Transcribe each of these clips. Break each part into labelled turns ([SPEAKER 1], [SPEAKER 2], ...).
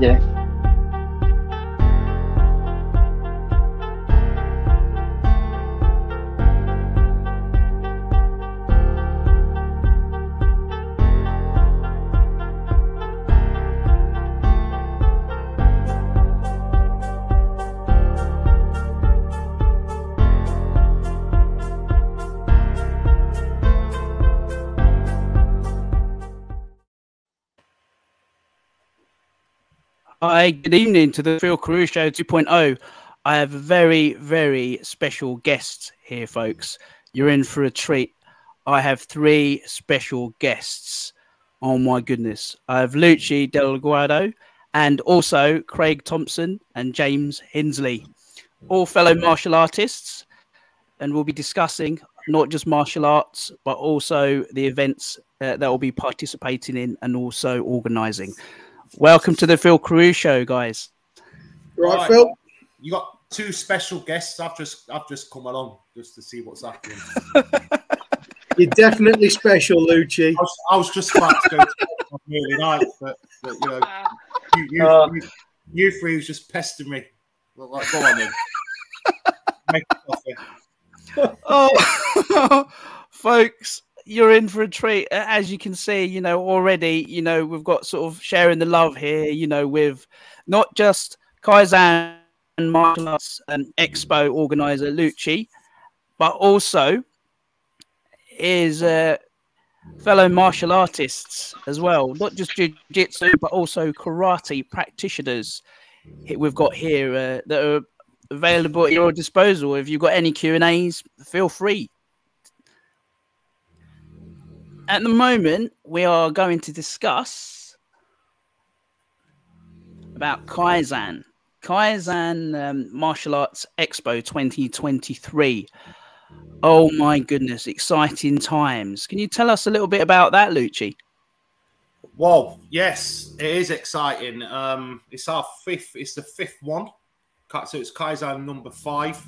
[SPEAKER 1] Yeah.
[SPEAKER 2] Good evening to the Phil Carew Show 2.0. I have a very, very special guest here, folks. You're in for a treat. I have three special guests. Oh my goodness. I have Lucci Del-Gaudio and also Craig Thompson and James Hinsley, all fellow martial artists. And we'll be discussing not just martial arts, but also the events uh, that we'll be participating in and also organizing. Welcome to the Phil Carew Show, guys.
[SPEAKER 3] Right, right, Phil. You got two special guests. I've just I've just come along just to see what's happening.
[SPEAKER 4] You're definitely special, Lucci.
[SPEAKER 3] I was, I was just about to go to really nice, but, but you know, you, you, uh, you, you, three was just pestering me. Well, like, go on then. Make
[SPEAKER 2] coffee. Oh, folks, you're in for a treat. As you can see, you know, already, you know, we've got sort of sharing the love here, you know, with not just Kaizen Martial Arts and Expo organizer Lucci, but also is uh, fellow martial artists as well, not just jiu-jitsu, but also karate practitioners we've got here uh, that are available at your disposal. If you've got any Q&As, feel free at the moment, we are going to discuss about Kaizen. Kaizen um, Martial Arts Expo 2023. Oh my goodness, exciting times. Can you tell us a little bit about that, Lucci?
[SPEAKER 3] Well, yes, it is exciting. Um, it's our fifth, it's the fifth one. So it's Kaizen number five.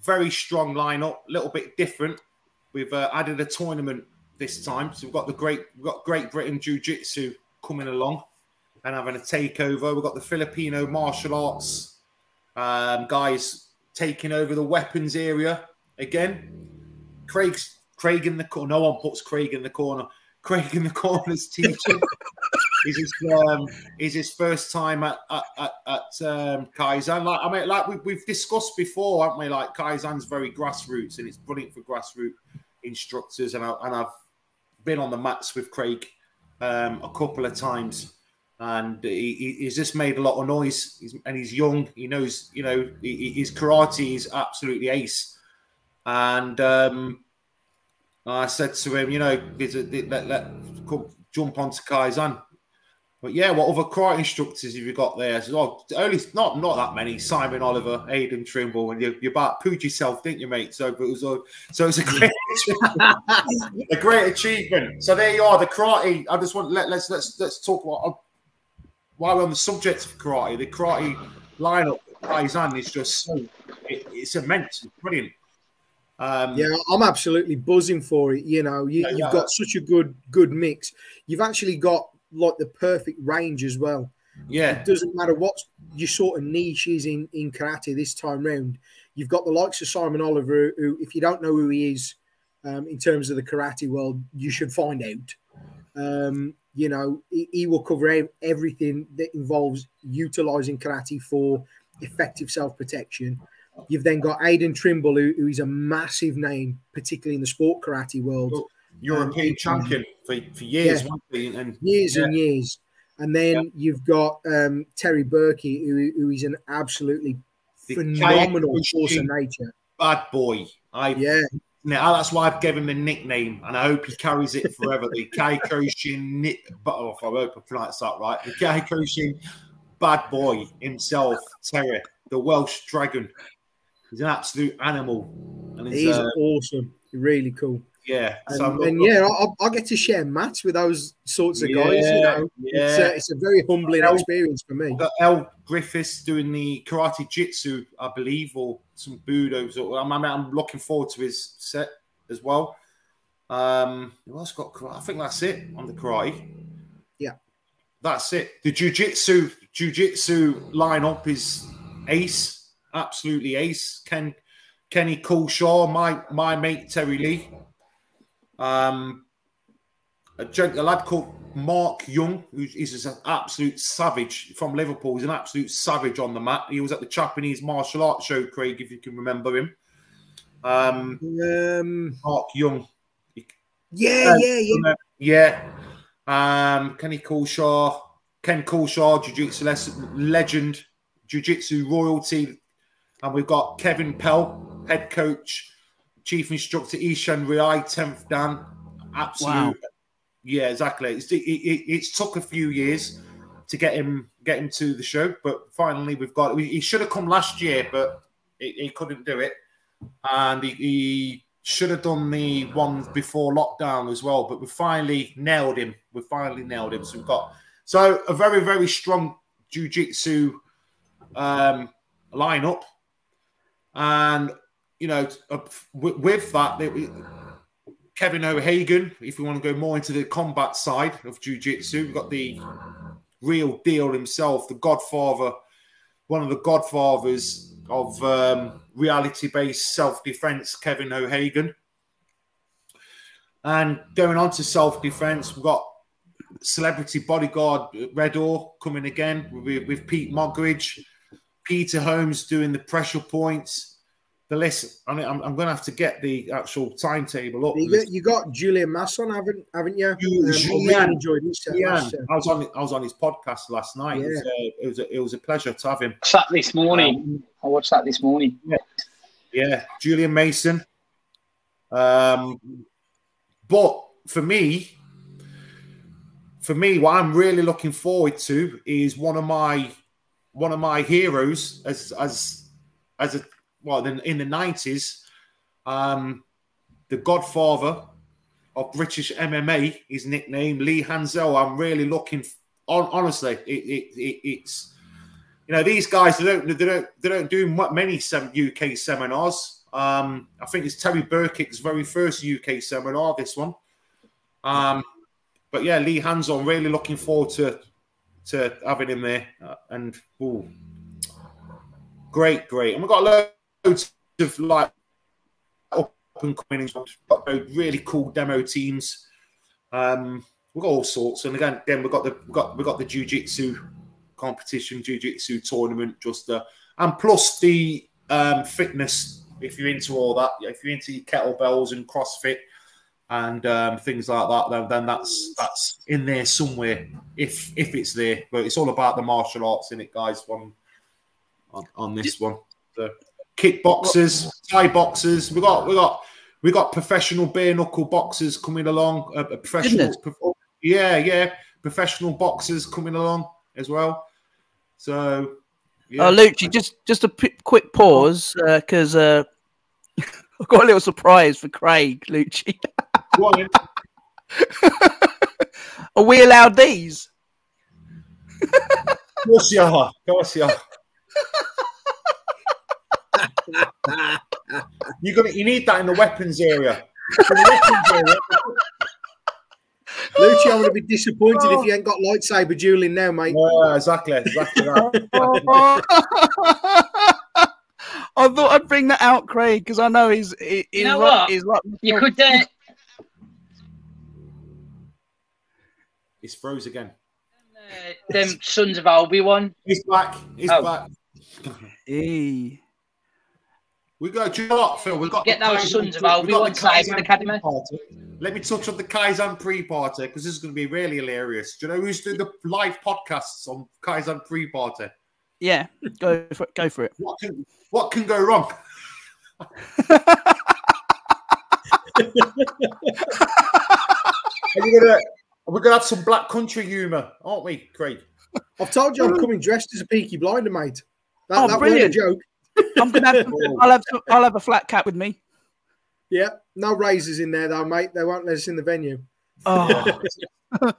[SPEAKER 3] Very strong lineup, a little bit different. We've uh, added a tournament this time. So we've got the great we've got Great Britain Jiu Jitsu coming along and having a takeover. We've got the Filipino martial arts um, guys taking over the weapons area again. Craig's Craig in the corner. No one puts Craig in the corner. Craig in the corner's teaching. is his um, is his first time at at, at, at um, Kaizen. Like I mean, like we, we've discussed before, haven't we? Like Kaizen's very grassroots and it's brilliant for grassroots instructors, and I, and I've been on the mats with Craig um, a couple of times, and he, he's just made a lot of noise. He's, and he's young. He knows, you know, he, his karate is absolutely ace. And um, I said to him, you know, let, let, come, jump onto Kaizen. But yeah, what other karate instructors have you got there? So, oh, only not not that many. Simon Oliver, Aidan Trimble, and you you about pooed yourself, didn't you, mate? So it was a so it's a great a great achievement. So there you are, the karate. I just want let let's let's let's talk about uh, while we're on the subject of karate. The karate lineup Kaizen is just so it, it's immense, it's brilliant.
[SPEAKER 4] Um, yeah, I'm absolutely buzzing for it. You know, you, have got such a good good mix. You've actually got like the perfect range as well.
[SPEAKER 3] Yeah,
[SPEAKER 4] it doesn't matter what your sort of niche is in in karate this time round. You've got the likes of Simon Oliver, who, if you don't know who he is um, in terms of the karate world, you should find out. Um, you know, he, he, will cover everything that involves utilizing karate for effective self protection. You've then got Aidan Trimble, who, who is a massive name, particularly in the sport karate world.
[SPEAKER 3] European um, champion for, for years,
[SPEAKER 4] yeah, and years yeah. and years. And then yeah. you've got um, Terry Berkey, who, who is an absolutely the phenomenal force of nature.
[SPEAKER 3] Bad boy. I yeah. Now that's why I've given him the nickname, and I hope he carries it forever. the Kyokushin, but oh, I hope I pronounced that right. The Kyokushin, bad boy himself, Terry, the Welsh dragon. He's an absolute animal.
[SPEAKER 4] And he's, he's uh, awesome. Really cool.
[SPEAKER 3] Yeah,
[SPEAKER 4] and, so and yeah, I, I, get to share mats with those sorts of yeah, guys. You know, yeah. it's, a, it's a very humbling El, experience for me.
[SPEAKER 3] El Griffiths doing the karate jitsu, I believe, or some budo. So I'm, I'm looking forward to his set as well. Um, who else got? I think that's it on the karate.
[SPEAKER 4] Yeah,
[SPEAKER 3] that's it. The jiu-jitsu jiu-jitsu lineup is ace, absolutely ace. Ken Kenny Coulshaw, my my mate Terry Lee. Um, a, a lad called Mark Young, who is an absolute savage from Liverpool. He's an absolute savage on the mat. He was at the Japanese martial arts show, Craig, if you can remember him. Um, um Mark Young.
[SPEAKER 4] Yeah, yeah, yeah.
[SPEAKER 3] Yeah. Um, Kenny Coulshaw, Ken Coulshaw, Jiu Jitsu legend, Jiu Jitsu royalty. And we've got Kevin Pell, head coach, chief instructor, Ishan Riai, 10th Dan. Absolute. Wow. Yeah, exactly. It's, it, it, it's took a few years to get him get him to the show, but finally we've got. He should have come last year, but he, he couldn't do it, and he, he should have done the one before lockdown as well, but we finally nailed him. We finally nailed him. So we've got so a very very strong jiu-jitsu um, lineup, and you know uh, with that, Kevin O'Hagan. If we want to go more into the combat side of jiu-jitsu, we've got the real deal himself, the Godfather, one of the Godfathers of um, reality-based self-defense, Kevin O'Hagan. And going on to self-defense, we've got celebrity bodyguard Red Redor coming again with, with Pete Mogridge, Peter Holmes doing the pressure points. The list, I mean, I'm, I'm going to have to get the actual timetable up.
[SPEAKER 4] You got, you got Julian Masson, haven't haven't you?
[SPEAKER 3] you um, Julian, enjoyed his yeah, I was on I was on his podcast last night. Yeah. It, was, uh, it, was a, it was a pleasure to have him.
[SPEAKER 1] Sat this morning. Um, I watched that this morning.
[SPEAKER 3] Yeah, yeah. Julian Mason. Um, but for me, for me, what I'm really looking forward to is one of my one of my heroes as as as a well in, in the nineties, um, the Godfather of British MMA, his nickname Lee Hasdell. I'm really looking on honestly, it, it, it, it's you know these guys they don't they don't they don't do many UK seminars. Um, I think it's Terry Burkitt's very first UK seminar. This one, um, but yeah, Lee Hasdell. Really looking forward to to having him there. Uh, and ooh, great, great. And we've got loads of like up and coming, really cool demo teams. Um, we've got all sorts. And again, then we've got the we've got we've got the jiu-jitsu competition, jiu-jitsu tournament, just the and plus the um, fitness. If you're into all that, if you're into kettlebells and CrossFit and um, things like that, then, then that's that's in there somewhere. If if it's there, but it's all about the martial arts in it, guys. One on, on this one, the kickboxers, Thai boxers. We got we got we got professional bare knuckle boxers coming along. A, a professional, yeah, yeah, professional boxers coming along as well. So,
[SPEAKER 2] yeah. Uh, Lucci, just just a quick pause because uh, uh, I've got a little surprise for Craig Lucci. are we allowed these?
[SPEAKER 3] of course you are. Of course you are. You're gonna, you need that in the weapons area.
[SPEAKER 4] Lucci, I'm going to be disappointed oh. if you ain't got lightsaber dueling now, mate.
[SPEAKER 3] Yeah, exactly, exactly that.
[SPEAKER 2] I thought I'd bring that out, Craig, because I know he's. he's
[SPEAKER 1] you know what? He's like, you could. Uh...
[SPEAKER 3] He's froze again.
[SPEAKER 1] Uh, them Sons of Albi one.
[SPEAKER 3] He's back. He's oh. back.
[SPEAKER 2] hey.
[SPEAKER 3] We got, do you know what, Phil? We've got
[SPEAKER 1] get those Sons of Albi one side the academy.
[SPEAKER 3] Party. Let me touch on the Kaizen pre-party because this is going to be really hilarious. Do you know who's doing the live podcasts on Kaizen pre-party?
[SPEAKER 2] Yeah, go for it. Go for it.
[SPEAKER 3] What can, what can go wrong? are you gonna, we're gonna have some black country humour, aren't we, Craig?
[SPEAKER 4] I've told you I'm coming dressed as a Peaky Blinder, mate. That, oh, that brilliant. a joke.
[SPEAKER 2] I'm gonna have, I'll have I'll have a flat cap with me.
[SPEAKER 4] Yeah, no razors in there though, mate. They won't let us in the venue.
[SPEAKER 2] Oh.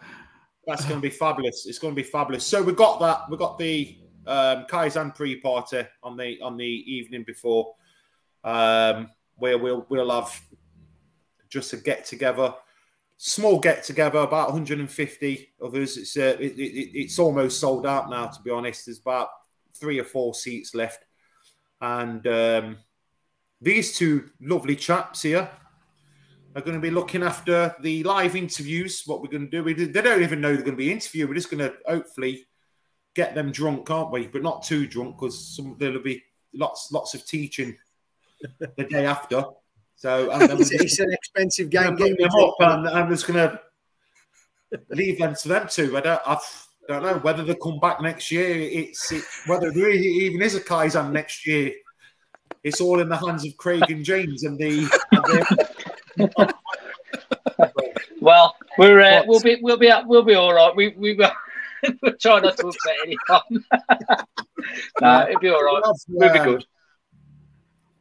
[SPEAKER 3] That's going to be fabulous. It's going to be fabulous. So we got that. We got the um, Kaizen pre-party on the on the evening before, um, where we'll we'll have just a get together, small get together, about 150 of us. It's uh, it, it, it's almost sold out now. To be honest, there's about three or four seats left, and um, these two lovely chaps here are going to be looking after the live interviews. What we're going to do, we, they don't even know they're going to be interviewed. We're just going to hopefully get them drunk, aren't we? But not too drunk because there'll be lots lots of teaching the day after. So
[SPEAKER 4] and it's, it's an expensive game. game
[SPEAKER 3] them up and I'm just going to leave them to them too. I don't, I don't know whether they come back next year. It's it, whether there even is a Kaizen next year. It's all in the hands of Craig and James and the. And the
[SPEAKER 1] well, we're uh, we'll be we'll be we'll be all right. We we will try not to upset anyone. no, it'll be all right. We'll be good.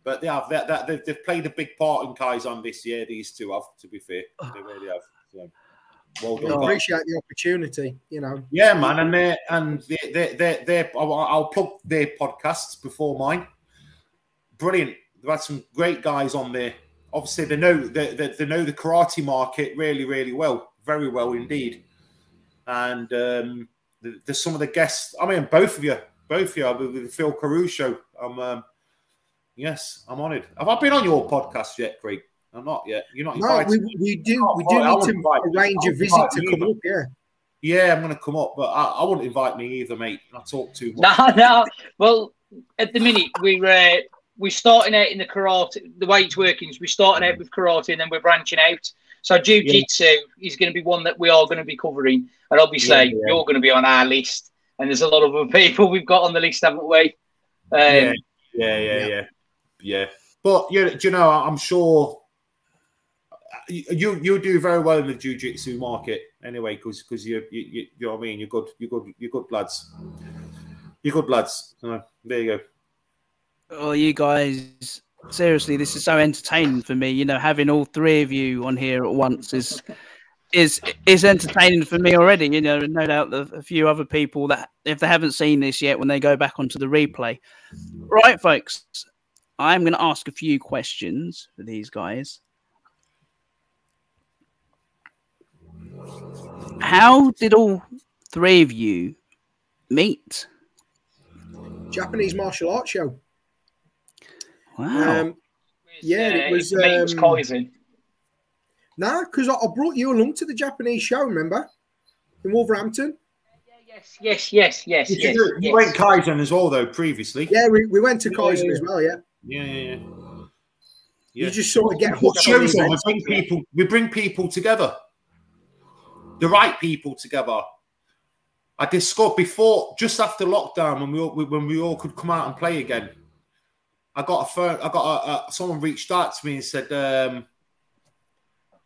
[SPEAKER 3] But yeah, that, they've, they've played a big part in Kaizen this year. These two have, to be fair, they really have. So,
[SPEAKER 4] well done. I appreciate the opportunity. You know.
[SPEAKER 3] Yeah, man, and they and they they they they I'll plug their podcasts before mine. Brilliant. They've had some great guys on there. Obviously, they know they, they, they know the karate market really, really well, very well indeed. And um, there's some of the guests. I mean, both of you, both of you, with Phil Caruso. I'm um, Yes, I'm honoured. Have I been on your podcast yet, Craig? I'm not yet. You're not invited.
[SPEAKER 4] No, we, we do. We do need to arrange a visit to come up. Yeah.
[SPEAKER 3] Yeah, I'm going to come up, but I, I wouldn't invite me either, mate. I talk too
[SPEAKER 1] much. No, no. Well, at the minute we're uh, we're starting out in the karate. The way it's working is we're starting out with karate, and then we're branching out. So jiu-jitsu yeah. is going to be one that we are going to be covering, and obviously yeah, yeah. you're going to be on our list. And there's a lot of other people we've got on the list, haven't we?
[SPEAKER 3] Um, yeah, yeah, yeah, yeah yeah. But you, you know, I'm sure you you do very well in the jiu-jitsu market anyway, because because you, you you know what I mean. You're good. You're good. You're good lads. You're good lads. So, there you go.
[SPEAKER 2] Oh, you guys. Seriously, this is so entertaining for me. You know, having all three of you on here at once is is is entertaining for me already. You know, no doubt a few other people that if they haven't seen this yet, when they go back onto the replay, right, folks. I'm going to ask a few questions for these guys. How did all three of you meet?
[SPEAKER 4] Japanese martial arts show.
[SPEAKER 2] Wow. Um,
[SPEAKER 4] yeah, it was. Um, nah, because I, I brought you along to the Japanese show. Remember in Wolverhampton?
[SPEAKER 1] Yes, yes, yes, yes.
[SPEAKER 3] You,
[SPEAKER 1] yes,
[SPEAKER 3] you
[SPEAKER 1] yes.
[SPEAKER 3] went Kaizen as well, though, previously.
[SPEAKER 4] Yeah, we, we went to Kaizen yeah, yeah. as well, yeah.
[SPEAKER 3] Yeah, yeah, yeah.
[SPEAKER 4] You just sort of get
[SPEAKER 3] what shows on. We bring people. We bring people together. The right people together. I discovered before, just after lockdown, when we all, when we all could come out and play again. I got a phone. I got a, a someone reached out to me and said, um,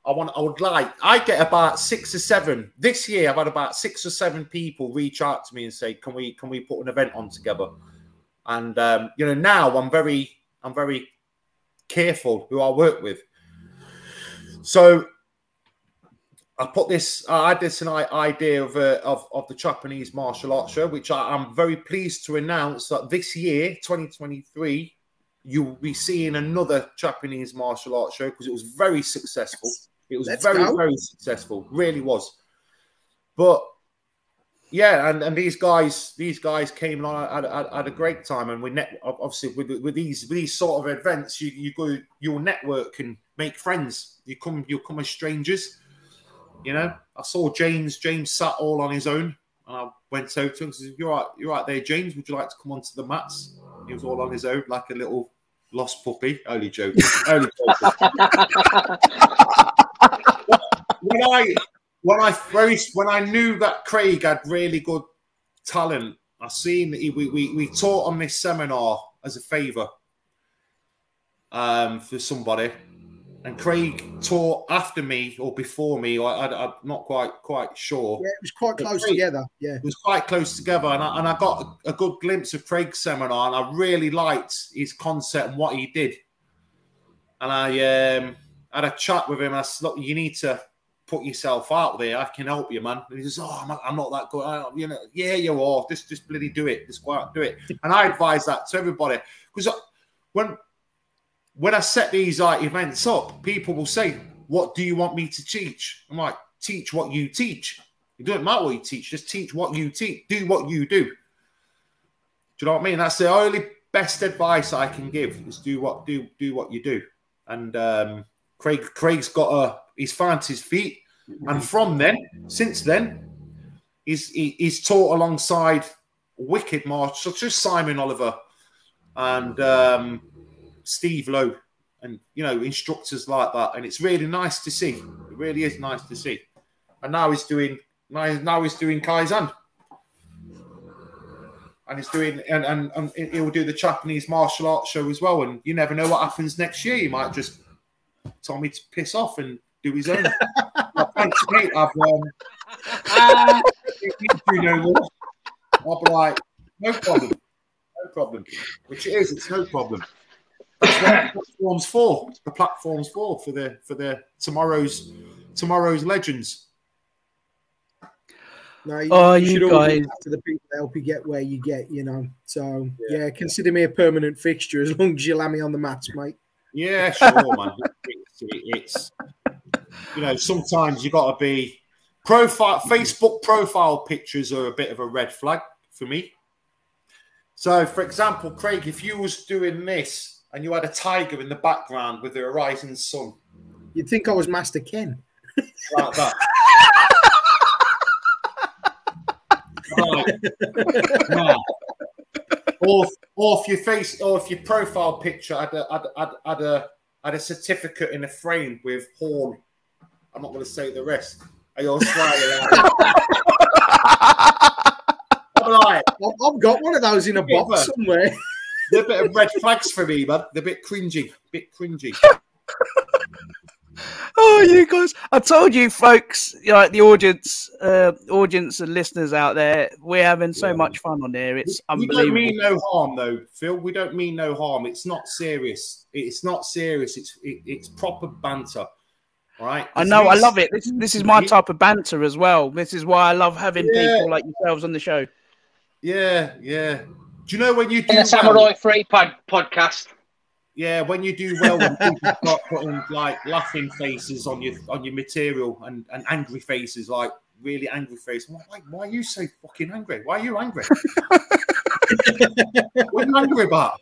[SPEAKER 3] "I want. I would like. I get about six or seven this year. I've had about six or seven people reach out to me and say, "Can we can we put an event on together?" And um, you know, now I'm very I'm very careful who I work with. So I put this, I had this an idea of, uh, of, of the Japanese martial arts show, which I, am very pleased to announce that this year, 2023, you will be seeing another Japanese martial arts show because it was very successful. It was Let's very, go. very successful, really was. But yeah, and, and these guys, these guys came on at, at, at a great time, and we net obviously with, with these with these sort of events, you you go your network and make friends. You come you come as strangers. You know, I saw James. James sat all on his own, and I went over to him. Said, "You're right, you're right there, James. Would you like to come onto the mats?" He was all on his own, like a little lost puppy. Only joking. Only joking. when I when I first when I knew that Craig had really good talent, I seen that he, we, we we taught on this seminar as a favour um, for somebody, and Craig taught after me or before me. I, am not quite quite sure.
[SPEAKER 4] Yeah, it was quite close Craig, together. Yeah,
[SPEAKER 3] it was quite close together, and I, and I got a, a good glimpse of Craig's seminar, and I really liked his concept and what he did. And I um, had a chat with him. I said, "Look, you need to." put yourself out there. I can help you, man. And he says, "Oh, I'm not, I'm not that good." I, you know, yeah, you are. Just, just bloody do it. Just go out and do it. And I advise that to everybody because when when I set these like events up, people will say, what do you want me to teach? I'm like, teach what you teach. It doesn't matter what you teach, just teach what you teach. Do what you do. Do you know what I mean? That's the only best advice I can give is do what do do what you do. And um, Craig Craig's got a he's found his feet, and from then, since then, he's he, he's taught alongside wicked march such as Simon Oliver and um, Steve Lowe, and you know instructors like that. And it's really nice to see. It really is nice to see. And now he's doing now, now he's doing Kaizen. And he's doing, and, and, and he'll do the Japanese martial arts show as well. And you never know what happens next year. He might just tell me to piss off and do his own. Thanks, mate. I've um, do no more. I'll be like, no problem, no problem. Which it is, it's no problem. That's what the platform's for. The platform's for for the for the tomorrow's tomorrow's legends.
[SPEAKER 4] No, you,
[SPEAKER 2] Oh,
[SPEAKER 4] you
[SPEAKER 2] you
[SPEAKER 4] should always
[SPEAKER 2] guys.
[SPEAKER 4] look after the people that help you get where you get, you know. So yeah. consider me a permanent fixture as long as you allow me on the mats, mate.
[SPEAKER 3] Yeah, sure, man. It's, it's you know sometimes you got to be profile. Facebook profile pictures are a bit of a red flag for me. So, for example, Craig, if you was doing this and you had a tiger in the background with the horizon sun
[SPEAKER 4] You'd think I was Master Ken.
[SPEAKER 3] like that. right. Now, or, or if your face, or if your profile picture had a, had, had, had a had a certificate in a frame with horn. I'm not going to say the rest. Are you smiling? I'm like,
[SPEAKER 4] I've, got one of those in a box somewhere.
[SPEAKER 3] They're a bit of red flags for me, man. They're a bit cringy, bit cringy.
[SPEAKER 2] Oh, you guys! I told you, folks, like the audience, uh, audience and listeners out there, we're having so
[SPEAKER 3] Yeah.
[SPEAKER 2] much fun on there. It's
[SPEAKER 3] We don't mean no harm, though, Phil. We don't mean no harm. It's not serious. It's not serious. It's it, it's proper banter. All right.
[SPEAKER 2] I know, I love it. This, this is my type of banter as well. This is why I love having
[SPEAKER 3] Yeah.
[SPEAKER 2] people like yourselves on the show.
[SPEAKER 3] Yeah, yeah. Do you know when you do
[SPEAKER 1] In the
[SPEAKER 3] well,
[SPEAKER 1] Samurai Free pod- podcast.
[SPEAKER 3] Yeah, when you do well, when people start putting like laughing faces on your on your material and, and angry faces, like really angry face. Why, why, why are you so fucking angry? Why are you angry? what are you angry about?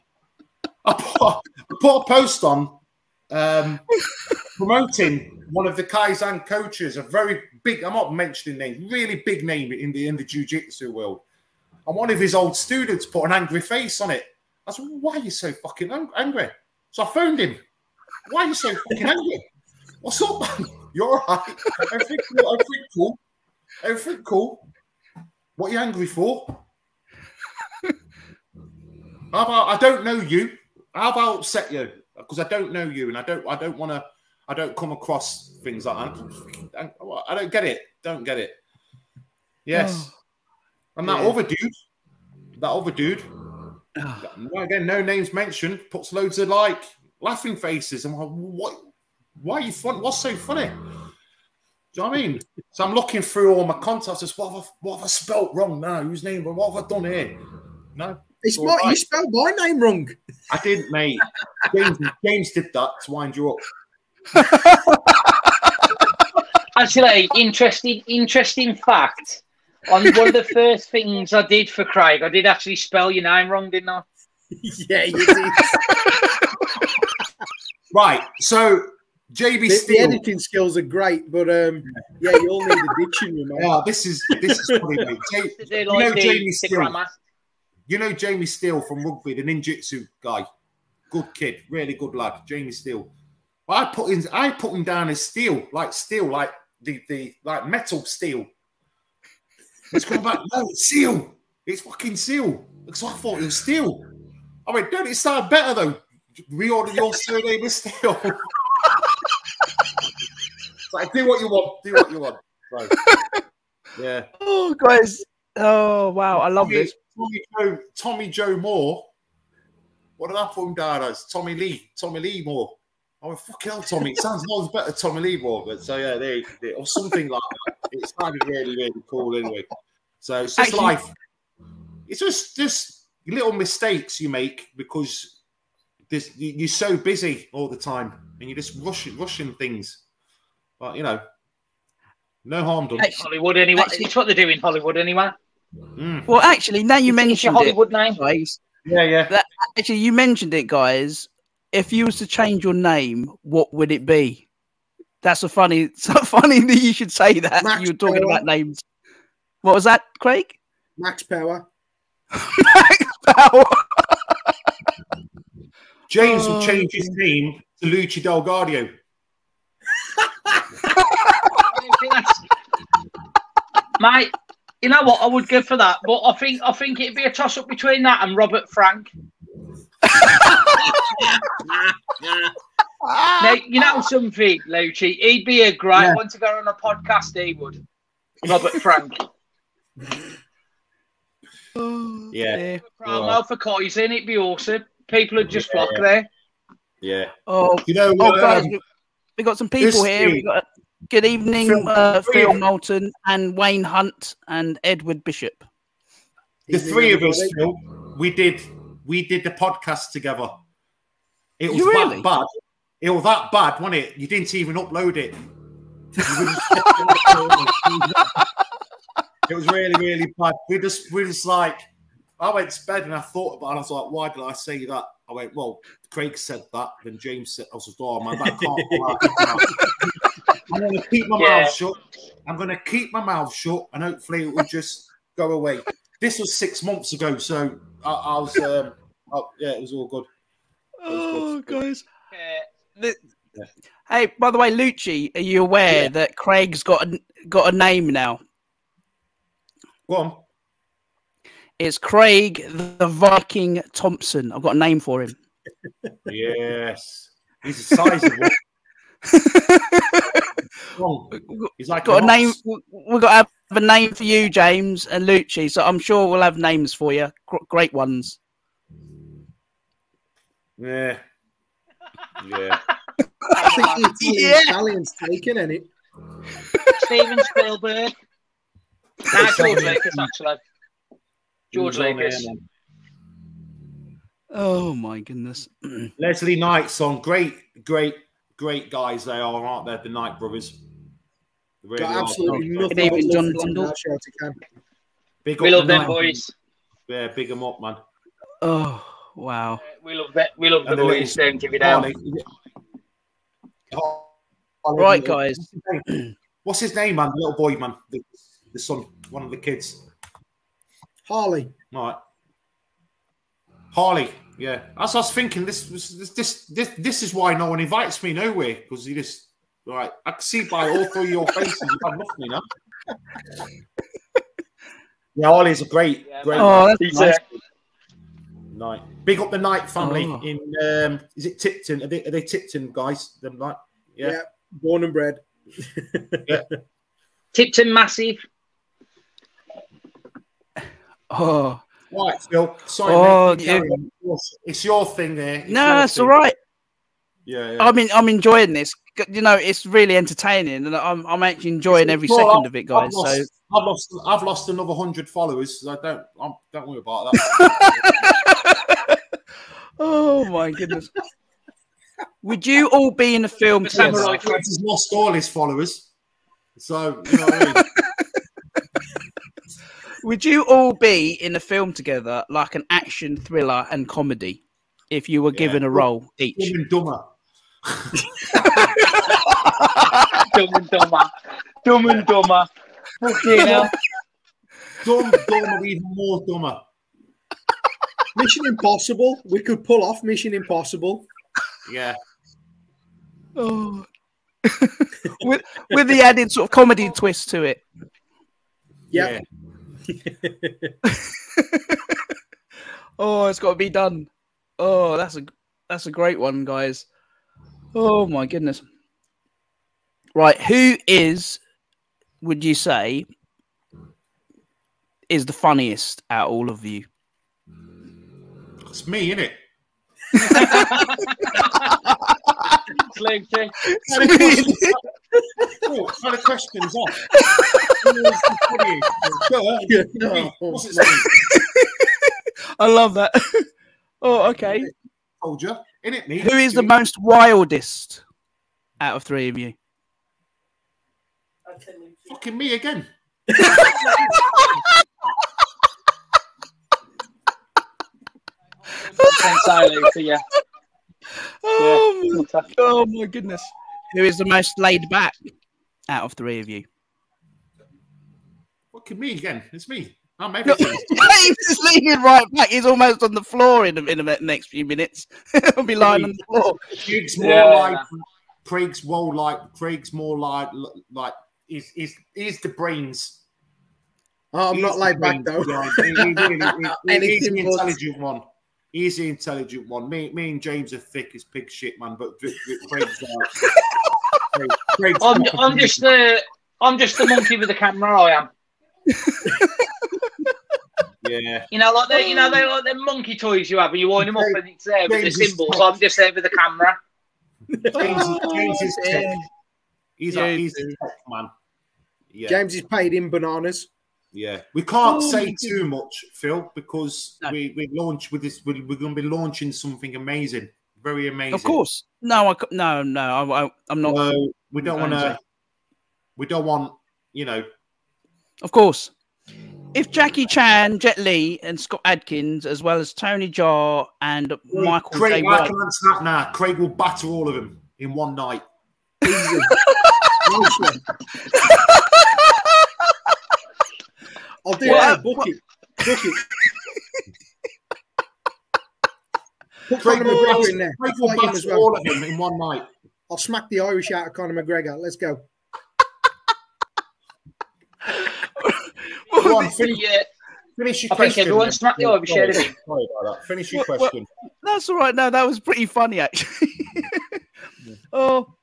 [SPEAKER 3] I put, I put a post on um, promoting one of the Kaizen coaches, a very big. I'm not mentioning names, really big name in the in the jiu-jitsu world. And one of his old students put an angry face on it. I said, "Why are you so fucking ang- angry?" So I phoned him. Why are you so fucking angry? What's up, man? You're all right. Everything cool. Everything cool. Everything cool. What are you angry for? How about I don't know you? How about upset you? Because I don't know you, and I don't. I don't want to. I don't come across things like that. I don't get it. Don't get it. Yes. Oh. And that
[SPEAKER 2] Yeah.
[SPEAKER 3] other dude, that other dude, ah. again, no names mentioned, puts loads of like laughing faces. I'm like, what? Why are you fun? What's so funny? Do you know what I mean? So I'm looking through all my contacts. Just, what have I, what have I spelt wrong now? Whose name? What have I done here? No,
[SPEAKER 4] It's
[SPEAKER 3] All
[SPEAKER 4] my,
[SPEAKER 3] right.
[SPEAKER 4] You spelled my name wrong.
[SPEAKER 3] I didn't, mate. James, James did that to wind you up.
[SPEAKER 1] Actually, interesting, interesting fact. On one of the first things I did for Craig, I did actually spell your name wrong, didn't I?
[SPEAKER 4] yeah, you did.
[SPEAKER 3] Right. So JB
[SPEAKER 4] the, the editing skills are great, but um, yeah, you all need a dictionary, mate.
[SPEAKER 3] Yeah, this is this is funny, mate. Ja-
[SPEAKER 1] They
[SPEAKER 3] you
[SPEAKER 1] like
[SPEAKER 3] know
[SPEAKER 1] the,
[SPEAKER 3] Jamie Steele. You know Jamie Steele from rugby, the ninjutsu guy. Good kid, really good lad, Jamie Steele. I put him, I put him down as steel, like steel, like the the like metal steel. It's coming back. No, it's seal. It's fucking seal. Because I thought it was steel. I mean, don't it sound better though? Reorder your surname as steel. like, do what you want. Do what you want. Right. Yeah.
[SPEAKER 2] Oh, guys. Oh, wow. I love
[SPEAKER 3] Tommy,
[SPEAKER 2] this.
[SPEAKER 3] Tommy Joe, Tommy Joe Moore. What did I put him down as? Tommy Lee. Tommy Lee Moore. Oh, fuck hell, Tommy. It sounds loads better, Tommy Lee Moore. But so, yeah, there, there or something like that. It sounded really, really cool anyway. So it's just
[SPEAKER 2] Actually-
[SPEAKER 3] life. It's just, just little mistakes you make because this, you- you're so busy all the time and you're just rushing, rushing things. But you know, no harm done.
[SPEAKER 2] Actually-
[SPEAKER 1] Hollywood anyway.
[SPEAKER 2] Actually-
[SPEAKER 1] it's what they do in Hollywood anyway.
[SPEAKER 3] Mm.
[SPEAKER 2] Well, actually, now you
[SPEAKER 1] It's- it's your
[SPEAKER 2] mentioned it,
[SPEAKER 1] Hollywood name.
[SPEAKER 2] guys.
[SPEAKER 3] Yeah, yeah.
[SPEAKER 2] Actually, you mentioned it, guys. If you was to change your name, what would it be? That's a funny, so funny that you should say that.
[SPEAKER 4] Max
[SPEAKER 2] you were talking
[SPEAKER 4] Power.
[SPEAKER 2] about names. What was that, Craig?
[SPEAKER 4] Max Power.
[SPEAKER 2] Max Power.
[SPEAKER 3] James will
[SPEAKER 2] Oh,
[SPEAKER 3] change his name to Lucci Del-Gaudio.
[SPEAKER 1] Mate, you know what? I would go for that, but I think I think it'd be a toss up between that and Robert Frank. Now, you know something, Lucci? He'd be a great
[SPEAKER 4] Yeah.
[SPEAKER 1] one to go on a podcast. He would. Robert Frank.
[SPEAKER 3] Yeah.
[SPEAKER 1] Promo for Kaizen, it'd be awesome. People would just flock there.
[SPEAKER 3] Yeah.
[SPEAKER 2] Oh,
[SPEAKER 3] You know,
[SPEAKER 2] oh
[SPEAKER 3] um,
[SPEAKER 2] we- we got some people here. We
[SPEAKER 3] week-
[SPEAKER 2] got good evening,
[SPEAKER 3] Phil-
[SPEAKER 2] uh,
[SPEAKER 3] Phil.
[SPEAKER 2] Phil Moulton and Wayne Hunt and Edward Bishop.
[SPEAKER 3] the three of us, Phil, we did we did the podcast together. It was
[SPEAKER 2] You really?
[SPEAKER 3] that bad. It was that bad, wasn't it? You didn't even upload it. It was really, really bad. We just we just like I went to bed and I thought about it. I was like, why did I say that? I went, well, Craig said that, then James said, I was like, oh man, that can't come. I'm gonna keep my
[SPEAKER 1] Yeah.
[SPEAKER 3] mouth shut. I'm gonna keep my mouth shut and hopefully it will just go away. This was six months ago, so I, I was um, oh, yeah, it was all good.
[SPEAKER 2] Oh, guys.
[SPEAKER 1] Uh,
[SPEAKER 2] The-. Hey, by the way, Lucci, are you aware
[SPEAKER 3] Yeah.
[SPEAKER 2] that Craig's got a, got a name now?
[SPEAKER 3] Go on.
[SPEAKER 2] It's Craig the Viking Thompson. I've got a name for him.
[SPEAKER 3] Yes. He's a sizable. He's like
[SPEAKER 2] got a name. We've got to have a name for you, James and Lucci. So I'm sure we'll have names for you. Great ones.
[SPEAKER 3] Yeah. Yeah.
[SPEAKER 4] I think the Italian
[SPEAKER 2] Yeah.
[SPEAKER 4] Italian's taken, and it.
[SPEAKER 1] Steven Spielberg. No, George Lucas, actually. George
[SPEAKER 3] He's on there,
[SPEAKER 1] Lucas.
[SPEAKER 2] Oh my goodness.
[SPEAKER 3] Leslie Knight song. Great, great, great guys they are, aren't they? The Knight brothers. Really
[SPEAKER 4] Got absolutely
[SPEAKER 2] Good
[SPEAKER 4] nothing
[SPEAKER 2] evening, John
[SPEAKER 4] love for
[SPEAKER 2] Blundell.
[SPEAKER 4] that show to come.
[SPEAKER 3] Big
[SPEAKER 1] We love them boys.
[SPEAKER 3] Yeah, big them up, man.
[SPEAKER 2] Oh wow.
[SPEAKER 1] Uh, We love that. We love the
[SPEAKER 3] And the
[SPEAKER 1] boys.
[SPEAKER 3] little-
[SPEAKER 1] Don't give it down.
[SPEAKER 3] Harley. Harley-
[SPEAKER 2] Right, guys.
[SPEAKER 3] What's his name, man? The little boy, man. The, the son, one of the kids.
[SPEAKER 4] Harley.
[SPEAKER 3] All right. Harley, yeah. As I was thinking, this was this this this, this is why no one invites me nowhere because you just right. I can see by all three of your faces you've had nothing, you know. yeah, Harley's a great,
[SPEAKER 1] Yeah,
[SPEAKER 3] great
[SPEAKER 2] Oh, that's
[SPEAKER 1] He's,
[SPEAKER 2] nice.
[SPEAKER 1] uh,
[SPEAKER 3] night. Big up the Knight family
[SPEAKER 2] Oh.
[SPEAKER 3] in um is it Tipton? Are they, are they Tipton guys? Them Knight?
[SPEAKER 4] Yeah.
[SPEAKER 3] Yeah.
[SPEAKER 4] Born and bred.
[SPEAKER 1] Tipton Massive.
[SPEAKER 2] Oh
[SPEAKER 3] Right, Phil. Sorry,
[SPEAKER 2] Oh,
[SPEAKER 3] mate.
[SPEAKER 2] yeah.
[SPEAKER 3] It's your thing there. It's
[SPEAKER 2] no, that's all
[SPEAKER 3] thing.
[SPEAKER 2] right.
[SPEAKER 3] Yeah, yeah.
[SPEAKER 2] I mean, I'm enjoying this. You know, it's really entertaining, and I'm I'm actually enjoying every
[SPEAKER 3] Well,
[SPEAKER 2] second
[SPEAKER 3] I've-
[SPEAKER 2] of it,
[SPEAKER 3] I've
[SPEAKER 2] guys.
[SPEAKER 3] lost,
[SPEAKER 2] So
[SPEAKER 3] I've lost. I've lost another hundred followers. So I don't. I'm, don't worry about that.
[SPEAKER 2] Oh my goodness. Would you all be in a film
[SPEAKER 1] The
[SPEAKER 2] together?
[SPEAKER 1] Samurai
[SPEAKER 3] Chris has lost all his followers. So you know what I mean.
[SPEAKER 2] Would you all be in a film together, like an action thriller and comedy, if you were
[SPEAKER 3] Yeah.
[SPEAKER 2] given a role each?
[SPEAKER 3] Dumb dumber.
[SPEAKER 1] Dumb and dumber. Dumb and dumber. Fucking hell.
[SPEAKER 3] Dumb, dumber, even more dumber.
[SPEAKER 4] Mission Impossible. We could pull off Mission Impossible.
[SPEAKER 3] Yeah.
[SPEAKER 2] Oh. with with the added sort of comedy twist to it.
[SPEAKER 4] Yeah.
[SPEAKER 3] Yeah.
[SPEAKER 2] Oh, it's got to be done. Oh, that's a that's a great one, guys. Oh my goodness. Right, who is would you say is the funniest out of all of you?
[SPEAKER 3] It's me, innit?
[SPEAKER 1] It's Lucci.
[SPEAKER 3] Oh, what kind of questions on? Who is the funniest? Duh, me. Of course it's me.
[SPEAKER 2] I love that. oh, okay.
[SPEAKER 3] Told you. Innit, me?
[SPEAKER 2] Who is the most wildest out of three of you?
[SPEAKER 3] Fucking me again.
[SPEAKER 1] Entirely for you.
[SPEAKER 2] Oh, my, oh my goodness. Who is the most laid back out of three of you?
[SPEAKER 3] Fucking me again. It's me. Oh, I'm
[SPEAKER 2] No,
[SPEAKER 3] everything.
[SPEAKER 2] James is leaning right back. He's almost on the floor in, the- in the next few minutes. He'll be lying on the floor.
[SPEAKER 3] Craig's more
[SPEAKER 1] Yeah.
[SPEAKER 3] like Craig's more like Craig's more like like he's he's, he's the brains.
[SPEAKER 4] Oh, I'm
[SPEAKER 3] He's
[SPEAKER 4] not
[SPEAKER 3] the
[SPEAKER 4] laid back
[SPEAKER 3] brains,
[SPEAKER 4] though.
[SPEAKER 3] yeah. He- he really- he- he- he's
[SPEAKER 4] Anything
[SPEAKER 3] the intelligent one. He's the intelligent one. Me, me and James are thick as pig shit, man. But Craig's uh, like. Craig- Craig's
[SPEAKER 1] I'm, I'm just the I'm just the monkey with the camera. I am.
[SPEAKER 3] Yeah.
[SPEAKER 1] You know, like the you know oh. they like the monkey toys you have, and you wind them up, and it's there with the symbols.
[SPEAKER 3] top.
[SPEAKER 1] I'm just there with the camera.
[SPEAKER 3] James, is- oh, James is
[SPEAKER 2] Yeah.
[SPEAKER 3] He's
[SPEAKER 2] Yeah,
[SPEAKER 3] a, he's
[SPEAKER 2] dude.
[SPEAKER 3] a top man. Yeah.
[SPEAKER 4] James is paid in bananas.
[SPEAKER 3] Yeah, we can't
[SPEAKER 2] Oh,
[SPEAKER 3] say too much, Phil, because
[SPEAKER 2] No.
[SPEAKER 3] we we launch with this. We, we're going to be launching something amazing, very amazing.
[SPEAKER 2] Of course. No, I, cou- no, no. I, I, I'm not.
[SPEAKER 3] So we don't want to.
[SPEAKER 2] to.
[SPEAKER 3] We don't want you know.
[SPEAKER 2] Of course. If Jackie Chan, Jet Li, and Scott Adkins, as well as Tony Jaa and Michael J.
[SPEAKER 3] Craig, I
[SPEAKER 2] White,
[SPEAKER 3] can answer that now. Craig will batter all of them in one night.
[SPEAKER 4] Easy. I'll do
[SPEAKER 2] Well,
[SPEAKER 4] that. Book it. Book it. Put
[SPEAKER 3] Craig will,
[SPEAKER 4] McGregor
[SPEAKER 3] batter,
[SPEAKER 4] in there.
[SPEAKER 3] Craig will batter all of them in one night.
[SPEAKER 4] I'll smack the Irish out of Conor McGregor. Let's go.
[SPEAKER 3] Go on, finish,
[SPEAKER 1] Yeah,
[SPEAKER 3] finish your
[SPEAKER 1] I
[SPEAKER 3] question.
[SPEAKER 1] everyone
[SPEAKER 3] then.
[SPEAKER 1] smacked
[SPEAKER 3] Yeah,
[SPEAKER 1] Irish
[SPEAKER 3] sorry,
[SPEAKER 1] out of him.
[SPEAKER 3] Sorry about that. Finish your
[SPEAKER 2] What- what-
[SPEAKER 3] question.
[SPEAKER 2] That's all right. No, that was pretty funny actually. oh,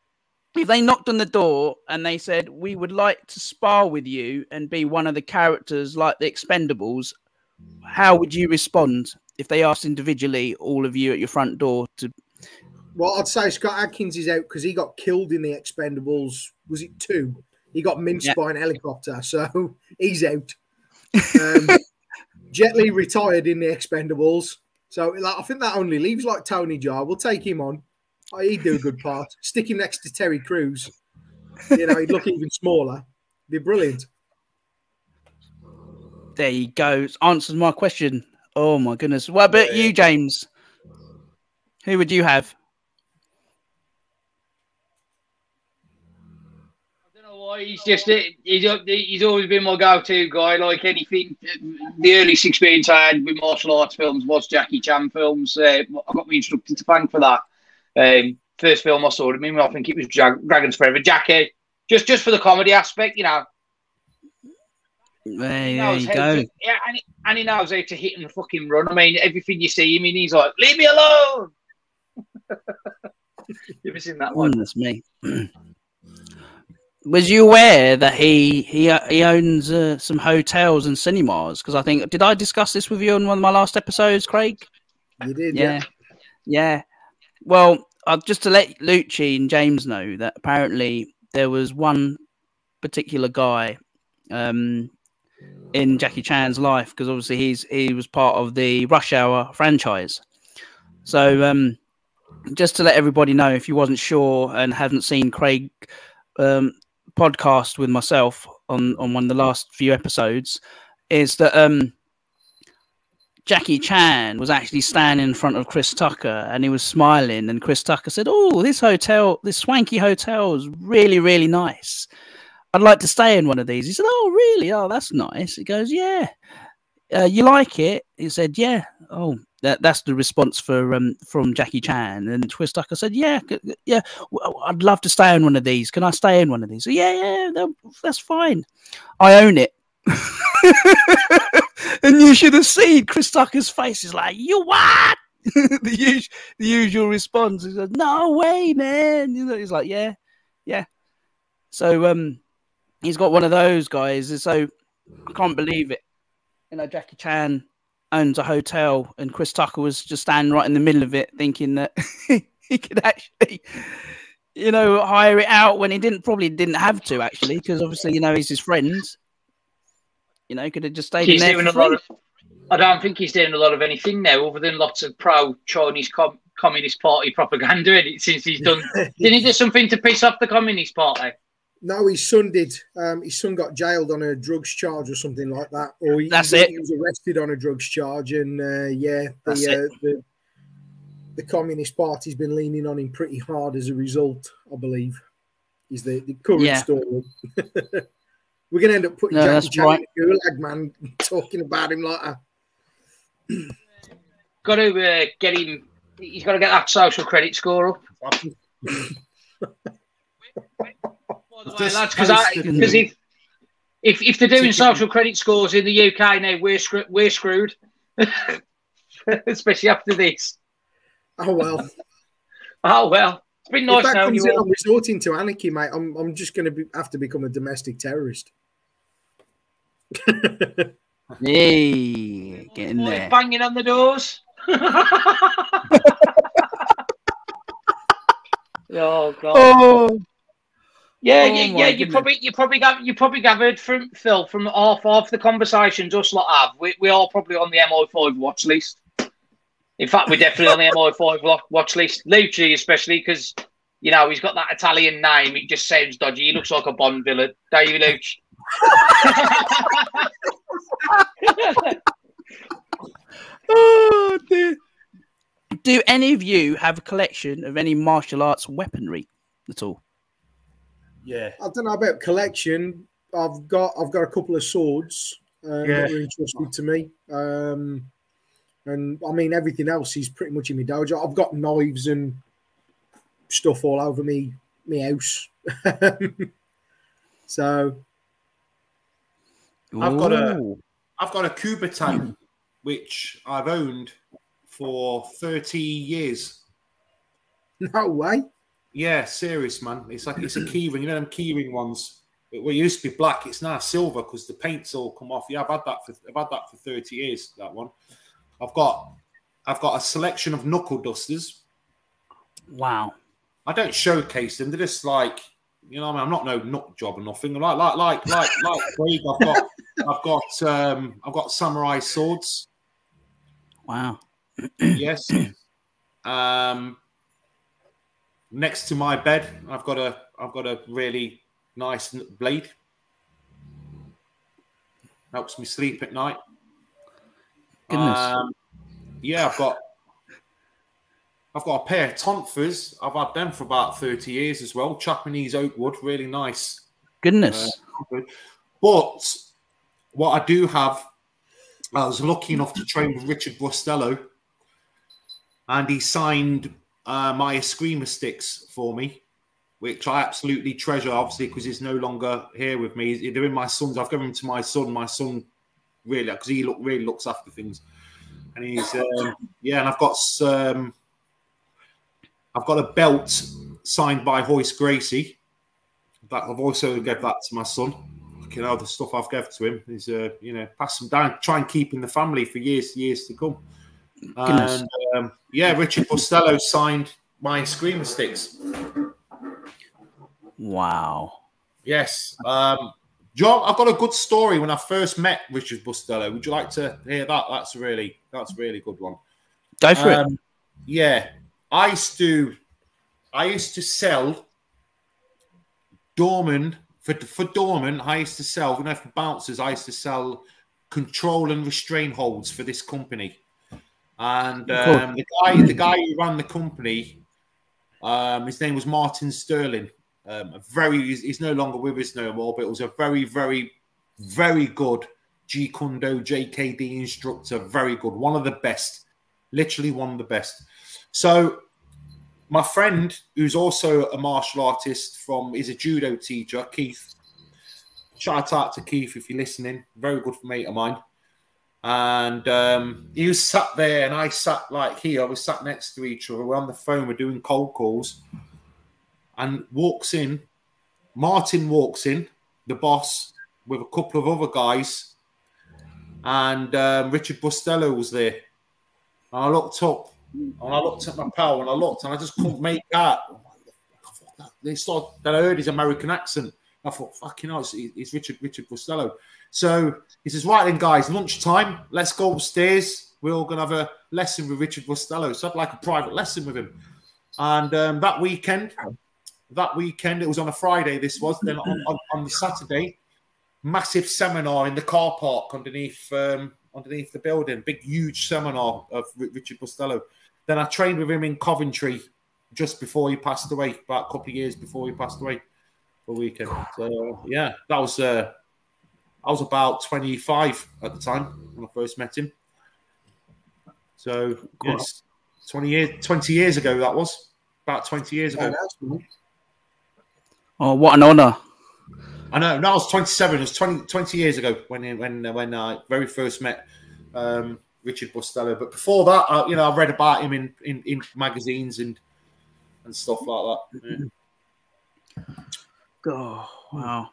[SPEAKER 2] if they knocked on the door and they said, "We would like to spar with you and be one of the characters like the Expendables," how would you respond if they asked individually all of you at your front door to?
[SPEAKER 4] Well, I'd say Scott Adkins is out because he got killed in the Expendables. Was it two? He got minced
[SPEAKER 2] Yeah.
[SPEAKER 4] by an helicopter, so he's out. Um, Jet Li retired in the Expendables, so like, I think that only leaves like Tony Jaa. We'll take him on. Oh, he'd do a good part. Stick him next to Terry Crews. You know, he'd look even smaller. Be brilliant.
[SPEAKER 2] There you go. Answers my question. Oh my goodness. What about you, James? Who would you have?
[SPEAKER 1] I don't know why he's just he's he's always been my go-to guy. Like anything, the earliest experience I had with martial arts films was Jackie Chan films. Uh, I got my instructor to thank for that. Um, first film I saw him in, I think it was Jag- Dragons Forever. Jackie, just just for the comedy aspect, you know.
[SPEAKER 2] There, there you go.
[SPEAKER 1] to- yeah, and he, and he knows how to hit and fucking run. I mean, everything you see him in, he's like, "Leave me alone." you ever seen that one?
[SPEAKER 2] That's me. Was you aware that he he he owns uh, some hotels and cinemas? Because I think did I discuss this with you on one of my last episodes, Craig?
[SPEAKER 4] You did,
[SPEAKER 2] Yeah, yeah. Well, uh, just to let Lucci and James know that apparently there was one particular guy um, in Jackie Chan's life because obviously he's he was part of the Rush Hour franchise. So um, just to let everybody know, if you wasn't sure and haven't seen Craig um, podcast with myself on on one of the last few episodes, is that um, Jackie Chan was actually standing in front of Chris Tucker and he was smiling. And Chris Tucker said, Oh, this hotel, this swanky hotel is really, really nice. I'd like to stay in one of these. He said, Oh, really? Oh, that's nice. He goes, Yeah. Uh, you like it? He said, Yeah. Oh, that, that's the response for um, from Jackie Chan. And Chris Tucker said, Yeah, yeah, I'd love to stay in one of these. Can I stay in one of these? So, yeah, yeah, that- that's fine. I own it. and you should have seen Chris Tucker's face. Is like, you what? the, usual, the usual response is, like, no way, man. You know, he's like, yeah, yeah. So um, he's got one of those guys. So I can't believe it. You know, Jackie Chan owns a hotel, and Chris Tucker was just standing right in the middle of it, thinking that he could actually. You know, hire it out when he didn't probably didn't have to actually, because obviously you know he's his friends. You know, could have just stayed
[SPEAKER 1] He's
[SPEAKER 2] in there.
[SPEAKER 1] doing a lot of. I don't think he's doing a lot of anything now, other than lots of pro-Chinese com- Communist Party propaganda. In it, since he's done, didn't he do something to piss off the Communist Party?
[SPEAKER 4] No, his son did. Um, his son got jailed on a drugs charge or something like that, or he,
[SPEAKER 2] That's
[SPEAKER 4] he,
[SPEAKER 2] it.
[SPEAKER 4] he was arrested on a drugs charge, and uh, yeah, the, uh, the the Communist Party's been leaning on him pretty hard as a result. I believe is the, the current
[SPEAKER 2] Yeah.
[SPEAKER 4] story. We're going to end up putting
[SPEAKER 2] No,
[SPEAKER 4] Jackie
[SPEAKER 2] that's
[SPEAKER 4] Chan
[SPEAKER 2] right.
[SPEAKER 4] in the gulag, man, talking about him like that.
[SPEAKER 1] Got to uh, get him. He's got to get that social credit score up. because
[SPEAKER 3] posted-
[SPEAKER 1] because if, if if they're doing social credit scores in the UK now, we're screw- we're screwed. Especially after this.
[SPEAKER 4] Oh well.
[SPEAKER 1] Oh well, it's been
[SPEAKER 4] if
[SPEAKER 1] nice
[SPEAKER 4] that
[SPEAKER 1] knowing
[SPEAKER 4] comes
[SPEAKER 1] you
[SPEAKER 4] in,
[SPEAKER 1] all.
[SPEAKER 4] I'm resorting to anarchy, mate. I'm I'm just going to be, have to become a domestic terrorist.
[SPEAKER 2] Hey, get in
[SPEAKER 1] Boy,
[SPEAKER 2] there.
[SPEAKER 1] Banging on the doors. oh god.
[SPEAKER 2] Oh,
[SPEAKER 1] Yeah,
[SPEAKER 2] Oh
[SPEAKER 1] yeah, yeah. You
[SPEAKER 2] goodness.
[SPEAKER 1] probably, you probably got, you probably gathered from Phil from half of the conversations us lot have. We we are probably on the MI5 watch list. In fact, we're definitely on the MI5 watch list. Lucci, especially because you know he's got that Italian name. It just sounds dodgy. He looks like a Bond villain. Don't you, Lucci?
[SPEAKER 2] oh dear. Do any of you have a collection of any martial arts weaponry at all?
[SPEAKER 3] Yeah.
[SPEAKER 4] I don't know about collection. I've got I've got a couple of swords uh,
[SPEAKER 3] Yeah.
[SPEAKER 4] that are interesting to me. Um, and I mean everything else is pretty much in my dojo. I've got knives and stuff all over me me house. so
[SPEAKER 3] I've got a-
[SPEAKER 2] Ooh.
[SPEAKER 3] I've got a Kubotan, which I've owned for 30 years.
[SPEAKER 4] no way.
[SPEAKER 3] Yeah, serious, man. It's like it's a keyring. You know them keyring ones? It, well, it used to be black. It's now silver because the paint's all come off. Yeah, I've had that for I've had that for 30 years, that one. I've got I've got a selection of knuckle dusters.
[SPEAKER 2] Wow.
[SPEAKER 3] I don't showcase them. They're just like, you know, I mean, I'm not no nut job or nothing. Like, like, like, like, like Craig, I've got, I've got, um, I've got samurai swords.
[SPEAKER 2] Wow.
[SPEAKER 3] Yes. Um, next to my bed, I've got a, I've got a really nice blade. Helps me sleep at night.
[SPEAKER 2] Goodness.
[SPEAKER 3] Um, yeah, I've got I've got a pair of tonfas. I've had them for about 30 years as well. Japanese oak wood, really nice.
[SPEAKER 2] Goodness.
[SPEAKER 3] But what I do have, I was lucky enough to train with Richard Bustillo, and he signed uh, my Eskrima sticks for me, which I absolutely treasure, obviously, because he's no longer here with me. They're in my son's. I've given them to my son. My son really, because he look, really looks after things, and he's um, yeah. And I've got um, I've got a belt signed by Royce Gracie. That I've also gave that to my son. You know the stuff I've given to him is, uh, you know, pass them down, try and keep in the family for years, years to come.
[SPEAKER 2] Goodness.
[SPEAKER 3] And um, yeah, Richard Bustillo signed my Eskrima sticks.
[SPEAKER 2] Wow.
[SPEAKER 3] Yes. Um, John, I've got a good story when I first met Richard Bustillo. Would you like to hear that? That's a really, that's a really good one.
[SPEAKER 2] Go for it.
[SPEAKER 3] Um, yeah, I used to, I used to sell Dorman for for Dorman. I used to sell, you know, for bouncers. I used to sell control and restraint holds for this company. And um, the guy, the guy who ran the company, um, his name was Martin Sterling. Um, a very, he's, he's no longer with us no more, but it was a very, very, very good Jeet Kune Do JKD instructor. Very good, one of the best, literally one of the best. So, my friend, who's also a martial artist from, is a judo teacher, Keith. Shout out to Keith if you're listening. Very good mate of mine. And um, he was sat there, and I sat like here. We sat next to each other. We're on the phone. We're doing cold calls, and walks in. Martin walks in, the boss, with a couple of other guys, and um, Richard Bustillo was there. And I looked up, and I looked at my pal, and I looked, and I just couldn't make out. They started. Then I heard his American accent. I thought, fucking hell, it's, it's Richard Richard Bustillo. So he says, right then, guys, lunchtime. Let's go upstairs. We're all gonna have a lesson with Richard Bustillo. So I'd like a private lesson with him. And um, that weekend, that weekend. It was on a Friday. This was then on, on, on the Saturday. Massive seminar in the car park underneath um, underneath the building. Big, huge seminar of Richard Bustillo. Then I trained with him in Coventry just before he passed away, about a couple of years before he passed away a weekend. So yeah, that was uh, I was about 25 at the time when I first met him. So yes, 20 years 20 years ago that was about 20 years ago.
[SPEAKER 2] Oh, what an honor!
[SPEAKER 3] I know. No, I was 27. It was 20, 20 years ago when when when I very first met um, Richard Bustillo. But before that, I, you know, I read about him in, in, in magazines and and stuff like that.
[SPEAKER 2] Yeah. Oh, wow.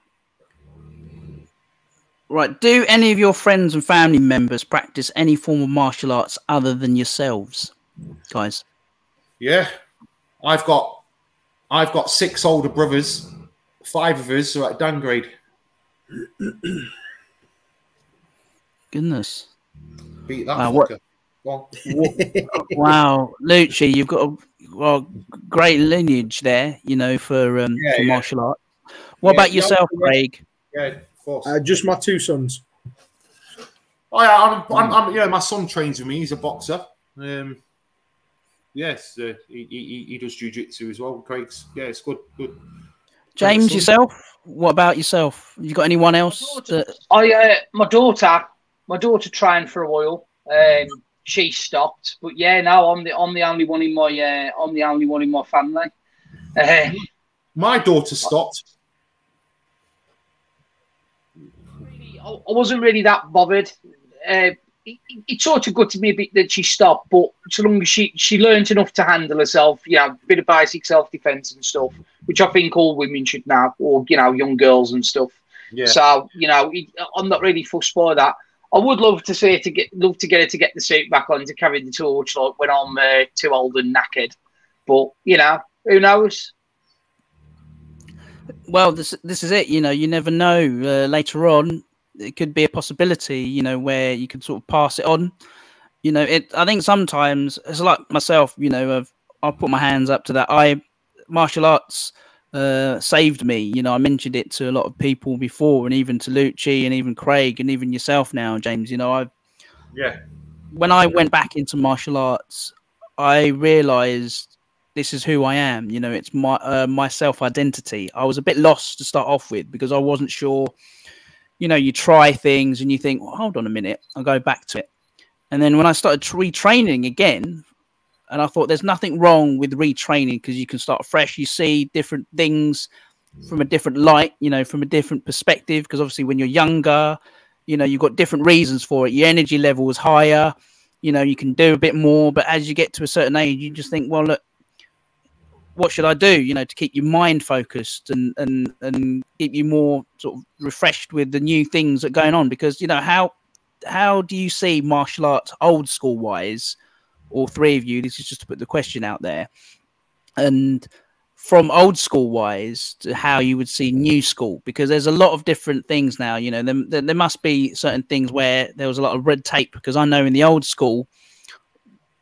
[SPEAKER 2] Right. Do any of your friends and family members practice any form of martial arts other than yourselves, guys?
[SPEAKER 3] Yeah, I've got I've got six older brothers. Five of us are at downgrade.
[SPEAKER 2] Goodness.
[SPEAKER 3] Beat that. Uh, what,
[SPEAKER 2] wow, Lucci, you've got a well, great lineage there, you know, for um yeah, for yeah. martial arts. What yeah, about yourself, Craig?
[SPEAKER 3] Yeah, of course.
[SPEAKER 4] Uh, just my two sons.
[SPEAKER 3] Oh yeah, I'm, I'm, I'm, yeah. My son trains with me. He's a boxer. Um, yes, uh, he, he, he does jujitsu as well. Craig's yeah, it's good, good.
[SPEAKER 2] James, yourself. What about yourself? You got anyone else? That...
[SPEAKER 1] I uh, my daughter, my daughter trained for a while. Um, she stopped, but yeah, now I'm the I'm the only one in my uh, I'm the only one in my family. Uh,
[SPEAKER 3] my daughter stopped.
[SPEAKER 1] I wasn't really that bothered. Uh, it, it, sort of gutted me a bit that she stopped, but so long as she she learned enough to handle herself, you know, a bit of basic self defense and stuff, which I think all women should know, or you know, young girls and stuff. Yeah. So you know, I'm not really fussed by that. I would love to see to get love to get her to get the suit back on to carry the torch like when I'm uh, too old and knackered. But you know, who knows?
[SPEAKER 2] Well, this this is it. You know, you never know. Uh, later on, it could be a possibility, you know, where you could sort of pass it on. You know, it. I think sometimes it's like myself. You know, I've I'll put my hands up to that. I martial arts uh, saved me. You know, I mentioned it to a lot of people before, and even to Lucci, and even Craig, and even yourself now, James. You know, I've
[SPEAKER 3] yeah.
[SPEAKER 2] When I went back into martial arts, I realized this is who I am. You know, it's my uh, my self identity. I was a bit lost to start off with because I wasn't sure you know, you try things and you think, well, hold on a minute, I'll go back to it. And then when I started retraining again, and I thought there's nothing wrong with retraining because you can start fresh. You see different things mm. from a different light, you know, from a different perspective. Because obviously, when you're younger, you know, you've got different reasons for it. Your energy level is higher, you know, you can do a bit more. But as you get to a certain age, you just think, well, look, what should I do? You know, to keep your mind focused and and and keep you more sort of refreshed with the new things that are going on. Because you know how how do you see martial arts old school wise? All three of you. This is just to put the question out there, and from old school wise to how you would see new school because there's a lot of different things now you know there, there must be certain things where there was a lot of red tape because i know in the old school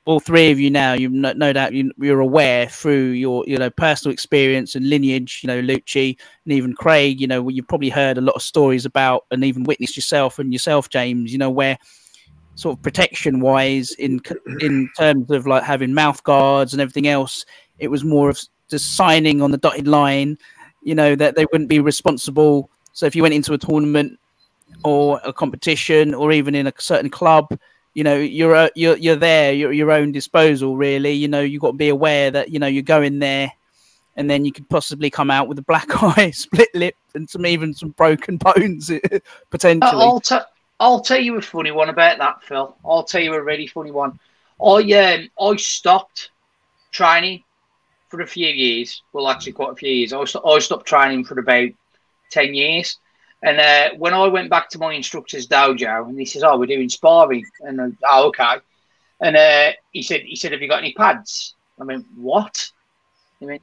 [SPEAKER 2] all three of you now, you no, no doubt you, are aware through your you know personal experience and lineage, you know Lucci and even Craig, you know you've probably heard a lot of stories about and even witnessed yourself and yourself, James, you know where sort of protection wise in in terms of like having mouth guards and everything else, it was more of just signing on the dotted line, you know that they wouldn't be responsible. So if you went into a tournament or a competition or even in a certain club you know you're uh, you're you're there you're your own disposal really. You know you've got to be aware that you know you're going there and then you could possibly come out with a black eye split lip and some even some broken bones potentially.
[SPEAKER 1] I'll, t- I'll tell you a funny one about that phil. I'll tell you a really funny one. I um i stopped training for a few years well actually quite a few years. I, st- I stopped training for about 10 years and uh, when I went back to my instructor's dojo, and he says, "Oh, we're doing sparring," and I, oh, okay. And uh, he said, "He said, have you got any pads?" I mean, what? I mean,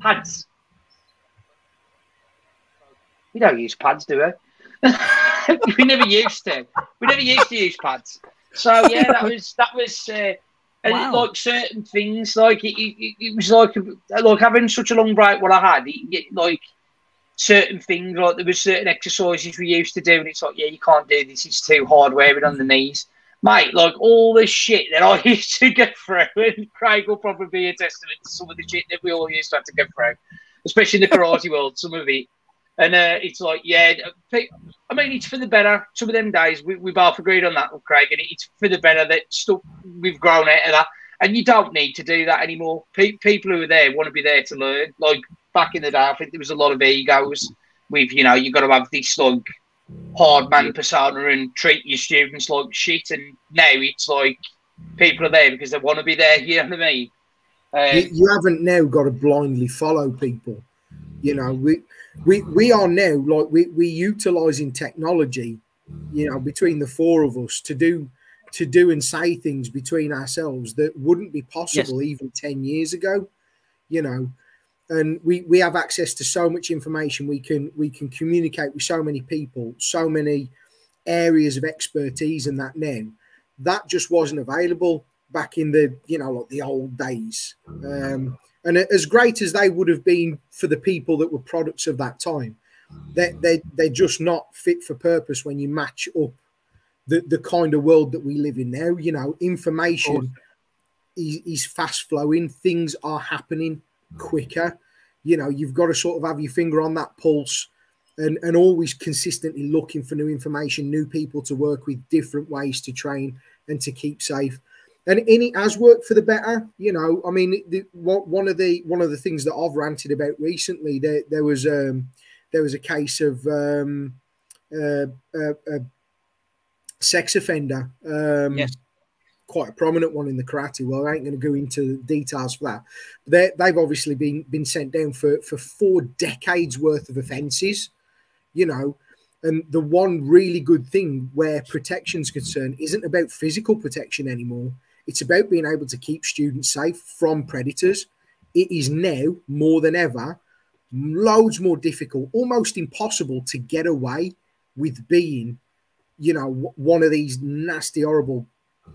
[SPEAKER 1] pads. We don't use pads, do we? we never used to. We never used to use pads. So yeah, that was that was uh, And
[SPEAKER 2] Wow.
[SPEAKER 1] like certain things, like it, it, it was like like having such a long break. What I had, it, it, like certain things, like there was certain exercises we used to do, and it's like, yeah, you can't do this. It's too hard wearing on the knees, mate. Like all this shit that I used to go through, and Craig will probably be a testament to some of the shit that we all used to have to go through, especially in the karate world. Some of it, and uh, it's like, yeah, I mean, it's for the better. Some of them days, we, we both agreed on that with Craig, and it's for the better that stuff we've grown out of that. And you don't need to do that anymore. Pe- people who are there want to be there to learn. Like back in the day, I think there was a lot of egos with, you know, you've got to have this like hard man persona and treat your students like shit. And now it's like people are there because they want to be there. You know what I mean? Uh,
[SPEAKER 4] you, you haven't now got to blindly follow people. You know, we we we are now like we we utilizing technology. You know, between the four of us to do to do and say things between ourselves that wouldn't be possible even ten years ago. You know, and we we have access to so much information. We can we can communicate with so many people, so many areas of expertise, and that now that just wasn't available back in the you know like the old days. Um, and as great as they would have been for the people that were products of that time, they they they're just not fit for purpose when you match up the the kind of world that we live in now. You know, information is, is fast flowing. Things are happening quicker. You know, you've got to sort of have your finger on that pulse. And, and always consistently looking for new information, new people to work with, different ways to train and to keep safe and, and it has worked for the better. You know, I mean, the, one of the one of the things that I've ranted about recently, there there was um, there was a case of um, uh, a, a sex offender, um,
[SPEAKER 2] Yes.
[SPEAKER 4] Quite a prominent one in the karate world. I ain't going to go into details for that. They, they've obviously been been sent down for for four decades worth of offences. You know, and the one really good thing where protection's concerned isn't about physical protection anymore. It's about being able to keep students safe from predators. It is now more than ever loads more difficult, almost impossible to get away with being, you know, one of these nasty, horrible,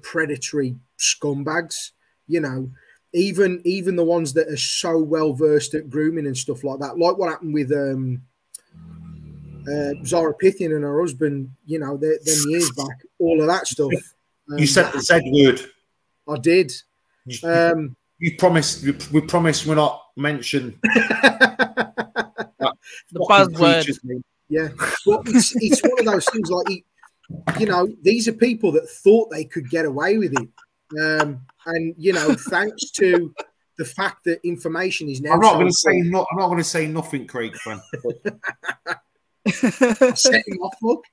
[SPEAKER 4] predatory scumbags. You know, even even the ones that are so well versed at grooming and stuff like that, like what happened with um, uh, Zara Pythian and her husband. You know, them years back, all of that stuff.
[SPEAKER 3] You said the Z word.
[SPEAKER 4] I did.
[SPEAKER 3] You,
[SPEAKER 4] Um,
[SPEAKER 3] you promised. We, we promised we're not mention
[SPEAKER 2] The
[SPEAKER 3] fucking
[SPEAKER 2] buzzword.
[SPEAKER 4] yeah, but it's it's one of those things like you- you know these are people that thought they could get away with it, um, and you know thanks to the fact that information is now
[SPEAKER 3] I'm not
[SPEAKER 4] so
[SPEAKER 3] going to say no, I'm not going to say nothing, Craig. Friend.
[SPEAKER 4] set him off, look.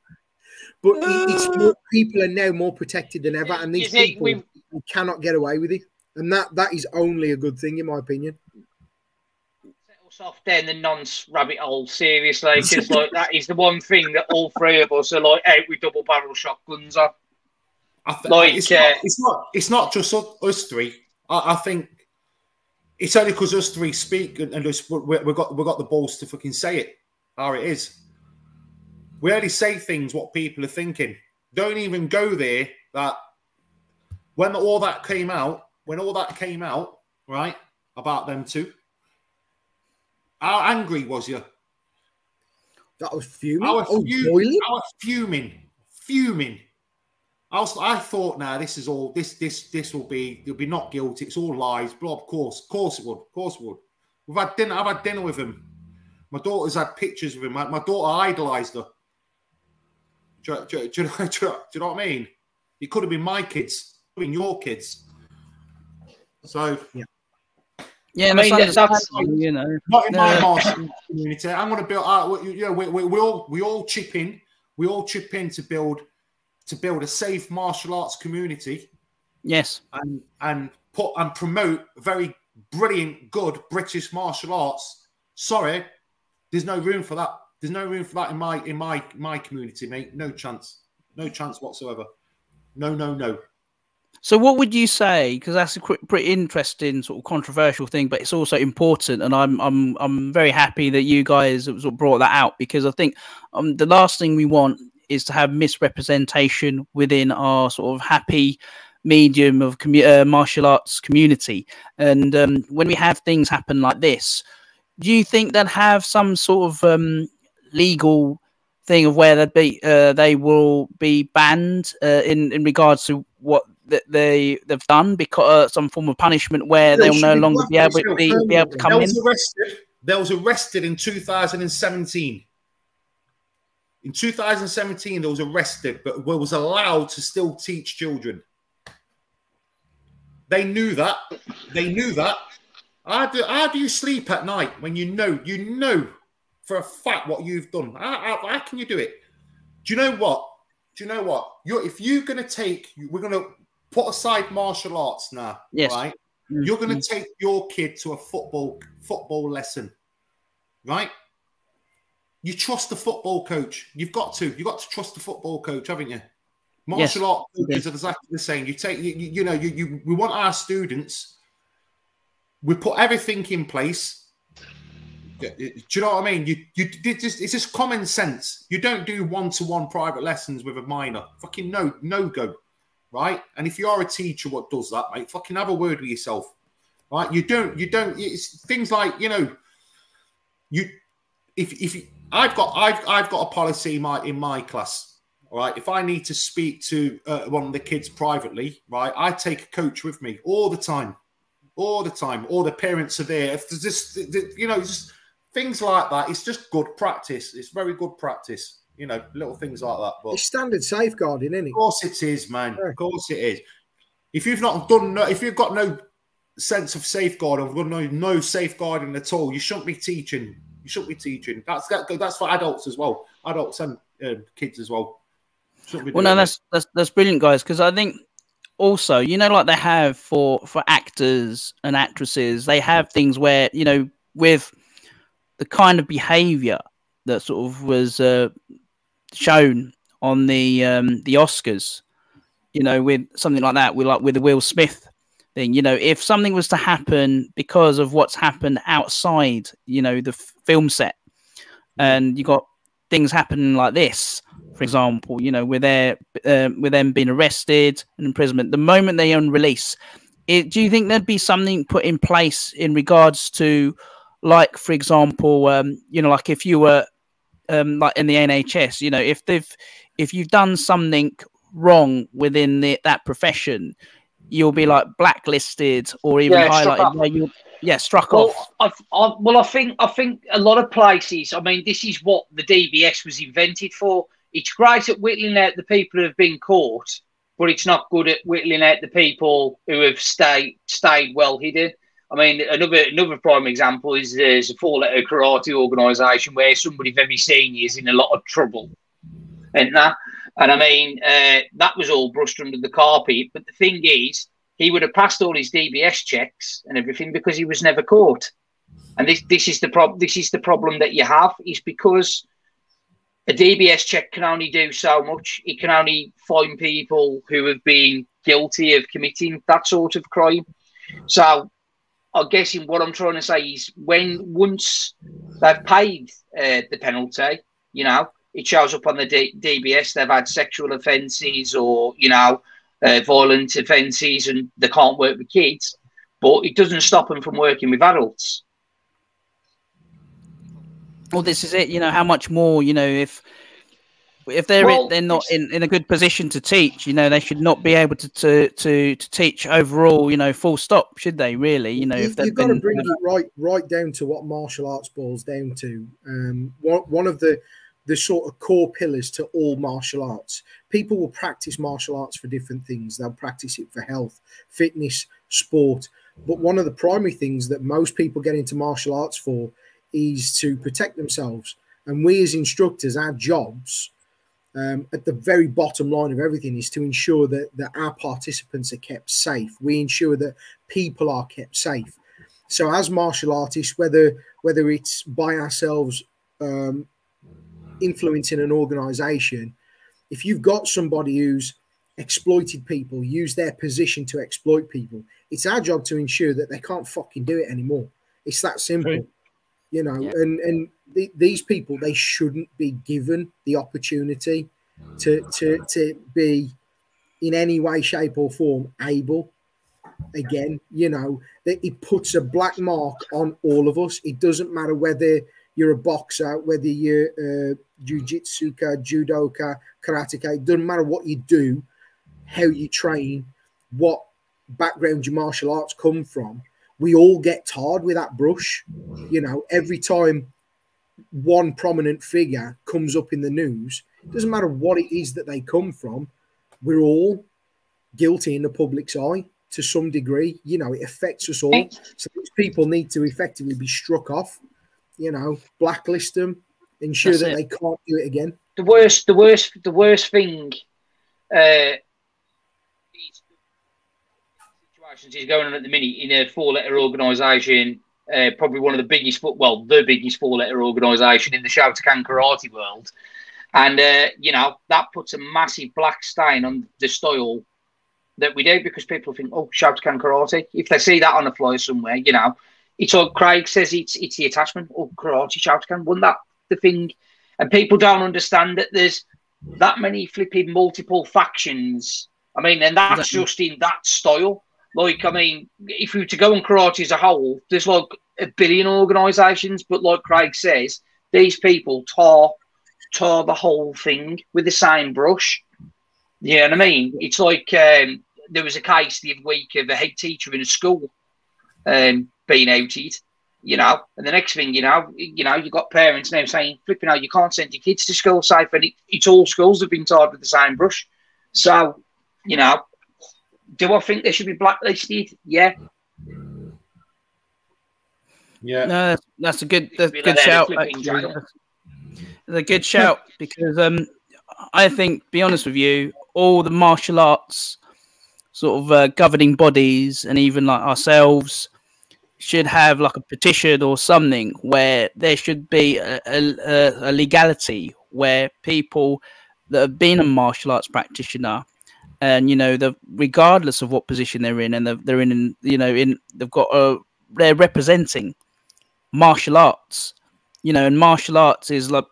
[SPEAKER 4] But it's more, people are now more protected than ever, and these
[SPEAKER 1] You
[SPEAKER 4] people
[SPEAKER 1] we've-
[SPEAKER 4] cannot get away with it, and that that is only a good thing in my opinion.
[SPEAKER 1] Us off down the nonce rabbit hole seriously because like that is the one thing that all three of us are like out with double barrel shotguns on.
[SPEAKER 3] I th-
[SPEAKER 1] Like,
[SPEAKER 3] it's,
[SPEAKER 1] uh,
[SPEAKER 3] not, it's not. It's not just us, three. I, I think it's only because us three speak and, and us, we, we got we got the balls to fucking say it. How it is. We only say things what people are thinking. Don't even go there. That when all that came out, when all that came out, right about them two. How angry was you?
[SPEAKER 4] That was fuming.
[SPEAKER 3] I was,
[SPEAKER 4] oh,
[SPEAKER 3] fuming. I was fuming, fuming. I was, I thought, now this is all. This, this, this will be. They'll be not guilty. It's all lies. Blah. of course, of course it would. Of course it would. We've had dinner. I've had dinner with him. My daughter's had pictures with him. My, my daughter idolized her. Do, you- do, do, know- do, you- do you know what I mean? It could have been my kids. Could have been your kids. So
[SPEAKER 2] Yeah,
[SPEAKER 1] I mean,
[SPEAKER 2] that's
[SPEAKER 1] that's-
[SPEAKER 2] understandable, you know.
[SPEAKER 3] not in my
[SPEAKER 2] Yeah.
[SPEAKER 3] martial community. I'm going to build. Uh, we- you know, we, we, we all we all chip in. We all chip in to build to build a safe martial arts community
[SPEAKER 2] Yes.
[SPEAKER 3] and and put and promote very brilliant, good British martial arts. Sorry, there's no room for that. There's no room for that in my in my my community, mate. No chance. No chance whatsoever. No, no, no.
[SPEAKER 2] So, what would you say? Because that's a pretty interesting, sort of controversial thing, but it's also important, and I'm I'm I'm very happy that you guys sort of brought that out because I think um, the last thing we want is to have misrepresentation within our sort of happy medium of uh, martial arts community. And um, when we have things happen like this, do you think that have some sort of um, legal thing of where they'd be uh, they will be banned uh, in in regards to what that they they've done because uh, some form of punishment where
[SPEAKER 3] They
[SPEAKER 2] they'll no longer be able,
[SPEAKER 3] to
[SPEAKER 2] be, be able to come in.
[SPEAKER 3] arrested. They was arrested in 2017. In 2017, they was arrested, but was allowed to still teach children. They knew that. They knew that. How do, how do you sleep at night when you know you know for a fact what you've done? How, how, how can you do it? Do you know what? Do you know what? You're if you're gonna take, we're gonna put aside martial arts now,
[SPEAKER 2] Yes.
[SPEAKER 3] right?
[SPEAKER 2] Mm,
[SPEAKER 3] You're going to take your kid to a football football lesson, right? You trust the football coach. You've got to. You've got to trust the football coach, haven't you? Martial
[SPEAKER 2] Yes.
[SPEAKER 3] art coaches
[SPEAKER 2] Yes.
[SPEAKER 3] are exactly the same. You take, you, you, know, you, you. We want our students. We put everything in place. Do you know what I mean? You, you, it just, it's just common sense. You don't do one-to-one private lessons with a minor. Fucking no, no go right? And if you are a teacher, what does that, mate? Fucking have a word with yourself, right? You don't, you don't. It's things like you know, you if if I've got I've I've got a policy in my in my class, all right. If I need to speak to uh, one of the kids privately, right, I take a coach with me all the time, all the time. All the parents are there. If there's just you know, just things like that. It's just good practice. It's very good practice. You know, little things like that. But
[SPEAKER 4] It's standard safeguarding, isn't it?
[SPEAKER 3] of course it is, man.
[SPEAKER 4] Yeah.
[SPEAKER 3] Of course it is. If you've not done, no, if you've got no sense of safeguarding, or no no safeguarding at all, you shouldn't be teaching. You shouldn't be teaching. That's that, that's for adults as well, adults and uh, kids as well.
[SPEAKER 2] Well, no,
[SPEAKER 3] it.
[SPEAKER 2] that's that's that's brilliant, guys. Because I think also, you know, like they have for for actors and actresses, they have things where you know, with the kind of behaviour that sort of was uh, shown on the um, the Oscars, you know, with something like that, with like with the Will Smith thing, you know, if something was to happen because of what's happened outside, you know, the film set, and you got things happening like this, for example, you know, with their um, with them being arrested and imprisonment, the moment they on release, it, do you think there'd be something put in place in regards to, like, for example, um, you know, like if you were um, like in the NHS, you know, if they've if you've done something wrong within the, that profession, you'll be like blacklisted or even
[SPEAKER 1] Yeah,
[SPEAKER 2] highlighted
[SPEAKER 1] off.
[SPEAKER 2] where you yeah struck
[SPEAKER 1] Well,
[SPEAKER 2] off.
[SPEAKER 1] I, I, well, I think I think a lot of places. I mean, this is what the DBS was invented for. It's great at whittling out the people who have been caught, but it's not good at whittling out the people who have stayed stayed well hidden. I mean, another another prime example is there's a four-letter karate organisation where somebody very senior is in a lot of trouble, and that. And I mean, uh, that was all brushed under the carpet. But the thing is, he would have passed all his DBS checks and everything because he was never caught. And this this is the problem. This is the problem that you have is because a DBS check can only do so much. It can only find people who have been guilty of committing that sort of crime. So, I'm guessing what I'm trying to say is when once they've paid uh, the penalty, you know, it shows up on the D- DBS. They've had sexual offences or you know uh, violent offences, and they can't work with kids. But it doesn't stop them from working with adults.
[SPEAKER 2] Well, this is it. You know, how much more? You know, if if they're
[SPEAKER 1] Well,
[SPEAKER 2] they're not in, in a good position to teach, you know, they should not be able to to to, to teach overall. You know, full stop. Should they really? You know,
[SPEAKER 4] you,
[SPEAKER 2] if they've
[SPEAKER 4] have got to bring it right right down to what martial arts boils down to. Um, one, one of the the sort of core pillars to all martial arts. People will practice martial arts for different things. They'll practice it for health, fitness, sport. But one of the primary things that most people get into martial arts for is to protect themselves. And we as instructors, our jobs um, at the very bottom line of everything is to ensure that, that our participants are kept safe. We ensure that people are kept safe. So as martial artists, whether whether it's by ourselves um, influencing an organization, if you've got somebody who's exploited people, use their position to exploit people, it's our job to ensure that they can't fucking do it anymore. It's that simple.
[SPEAKER 3] Right.
[SPEAKER 4] You know,
[SPEAKER 2] Yeah.
[SPEAKER 4] and and the, these people they shouldn't be given the opportunity to mm, to to be in any way, shape, or form able, again, you know, that it puts a black mark on all of us. It doesn't matter whether you're a boxer, whether you're uh, a jiu-jitsuka, judoka, karateka, it doesn't matter what you do, how you train, what background your martial arts come from. We all get tarred with that brush. You know, every time one prominent figure comes up in the news, doesn't matter what it is that they come from, we're all guilty in the public's eye to some degree. You know, it affects us all. So these people need to effectively be struck off, you know, blacklist them, ensure
[SPEAKER 1] That's
[SPEAKER 4] that
[SPEAKER 1] it.
[SPEAKER 4] they can't do it again.
[SPEAKER 1] the worst, the worst, the worst thing. Uh, is- situations is going on at the minute in a four-letter organisation, uh, probably one of the biggest, well, the biggest four-letter organisation in the Shotokan karate world, and uh, you know that puts a massive black stain on the style that we do because people think, oh, Shotokan karate. If they see that on the flyer somewhere, you know, it's all Craig says it's it's the attachment. Oh, karate Shotokan, wasn't that the thing? And people don't understand that there's that many flipping multiple factions. I mean, and that's just in that style. Like, I mean, if we were to go on karate as a whole, there's like a billion organisations, but like Craig says, these people tar tar the whole thing with the same brush. You know what I mean? It's like um, there was a case the other week of a head teacher in a school um, being outed, you know, and the next thing you know, you know, you've got parents now saying, flipping out, you can't send your kids to school safe, and it, it's all schools have been tarred with the same brush. So, you know, do I think they should be blacklisted? Yeah.
[SPEAKER 3] Yeah.
[SPEAKER 2] No, that's, that's a good, that's a good
[SPEAKER 1] like
[SPEAKER 2] shout.
[SPEAKER 1] flipping
[SPEAKER 2] actually.
[SPEAKER 1] jail.
[SPEAKER 2] That's a good shout because um, I think, be honest with you, all the martial arts sort of uh, governing bodies and even like ourselves should have like a petition or something where there should be a, a, a- a legality where people that have been a martial arts practitioner and you know the regardless of what position they're in and they're, they're in you know in they've got a they're representing martial arts you know and martial arts is like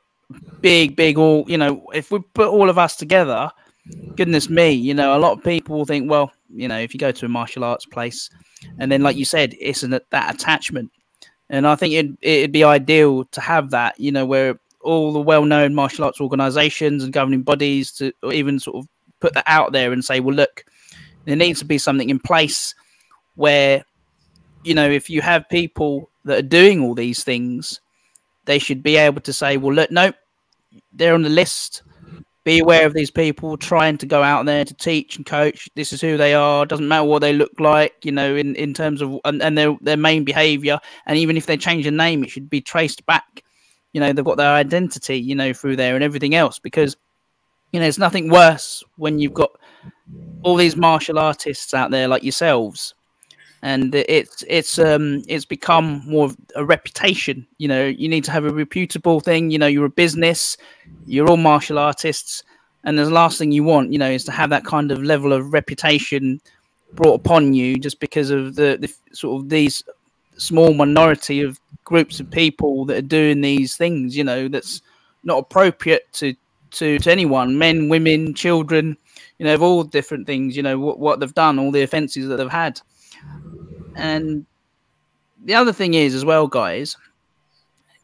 [SPEAKER 2] big big all you know if we put all of us together goodness me you know a lot of people think well you know if you go to a martial arts place and then like you said it's an, that attachment. And i think it'd, it'd be ideal to have that you know where all the well-known martial arts organizations and governing bodies to even sort of put that out there and say well look there needs to be something in place where you know if you have people that are doing all these things they should be able to say well look no they're on the list. Be aware of these people trying to go out there to teach and coach. This is who they are. Doesn't matter what they look like you know in, in terms of and, and their their main behavior. And even if they change a name it should be traced back you know they've got their identity you know through there and everything else. Because you know it's nothing worse when you've got all these martial artists out there like yourselves. And it's it's um it's become more of a reputation. You know you need to have a reputable thing. You know you're a business. You're all martial artists. And the last thing you want you know is to have that kind of level of reputation brought upon you just because of the, the sort of these small minority of groups of people that are doing these things you know that's not appropriate to to to anyone men women children you know of all different things you know what, what they've done all the offenses that they've had. And the other thing is as well guys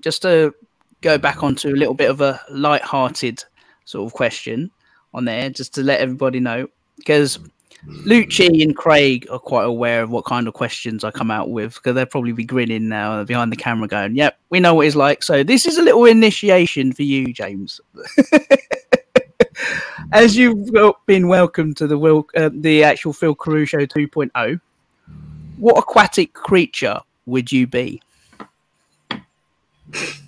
[SPEAKER 2] just to go back onto a little bit of a light-hearted sort of question on there just to let everybody know because Lucci and Craig are quite aware of what kind of questions I come out with because they'll probably be grinning now behind the camera going, Yep, we know what it's like. So this is a little initiation for you, James. As you've been welcomed to the Will, uh, the actual Phil Carew Show 2.0, what aquatic creature would you be?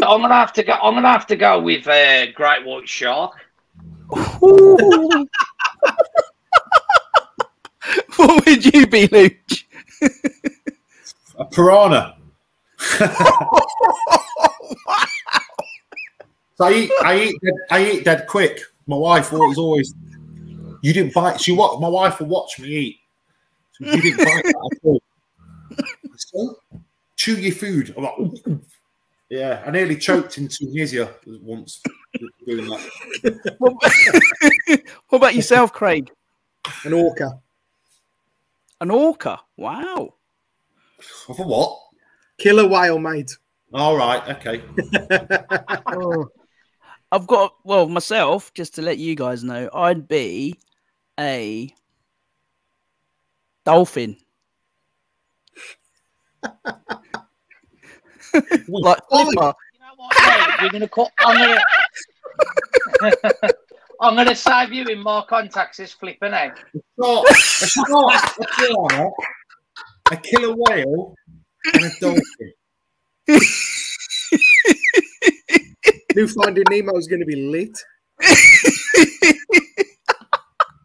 [SPEAKER 1] I'm gonna have to go. I'm gonna have to go with uh, great white shark.
[SPEAKER 2] what would you be, Luch?
[SPEAKER 3] A piranha. So I eat, I eat, dead, I eat dead quick. My wife always, always, you didn't bite. She what? My wife will watch me eat. So you didn't bite that at all. So, chew your food. I'm like. Yeah, I nearly choked in Tunisia once doing that.
[SPEAKER 2] What, what about yourself, Craig?
[SPEAKER 4] An orca.
[SPEAKER 2] An orca. Wow.
[SPEAKER 3] For what?
[SPEAKER 4] Killer whale, mate.
[SPEAKER 3] All right, okay.
[SPEAKER 2] Oh. I've got well myself. Just to let you guys know, I'd be a dolphin. Like Flipper.
[SPEAKER 1] You know what, mate? You're gonna cut. I'm gonna. I'm gonna save you in more contacts as flipping out.
[SPEAKER 3] Got a shark, a piranha, a killer whale, and a dolphin.
[SPEAKER 4] New Finding Nemo is going to be lit.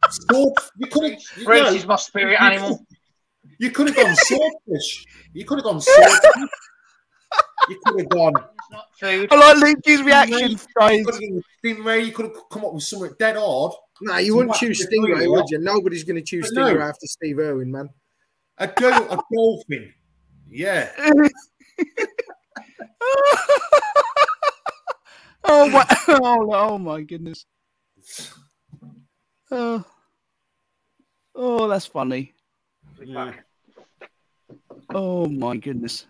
[SPEAKER 3] Sword, you could have. You,
[SPEAKER 1] Bruce is my spirit animal.
[SPEAKER 3] you could have gone swordfish. You could have gone swordfish. You could have gone.
[SPEAKER 1] It's not food.
[SPEAKER 2] I like Luke's reaction, guys.
[SPEAKER 3] You could stingray. You could have come up with something dead hard.
[SPEAKER 4] No, you wouldn't choose
[SPEAKER 3] the
[SPEAKER 4] Stingray,
[SPEAKER 3] you
[SPEAKER 4] would you? Nobody's going to choose
[SPEAKER 3] But no.
[SPEAKER 4] Stingray after Steve Irwin, man.
[SPEAKER 3] A, do- a dolphin. Yeah.
[SPEAKER 2] oh my! Oh, oh my goodness! Oh, oh, that's funny.
[SPEAKER 3] Yeah.
[SPEAKER 2] Oh my goodness!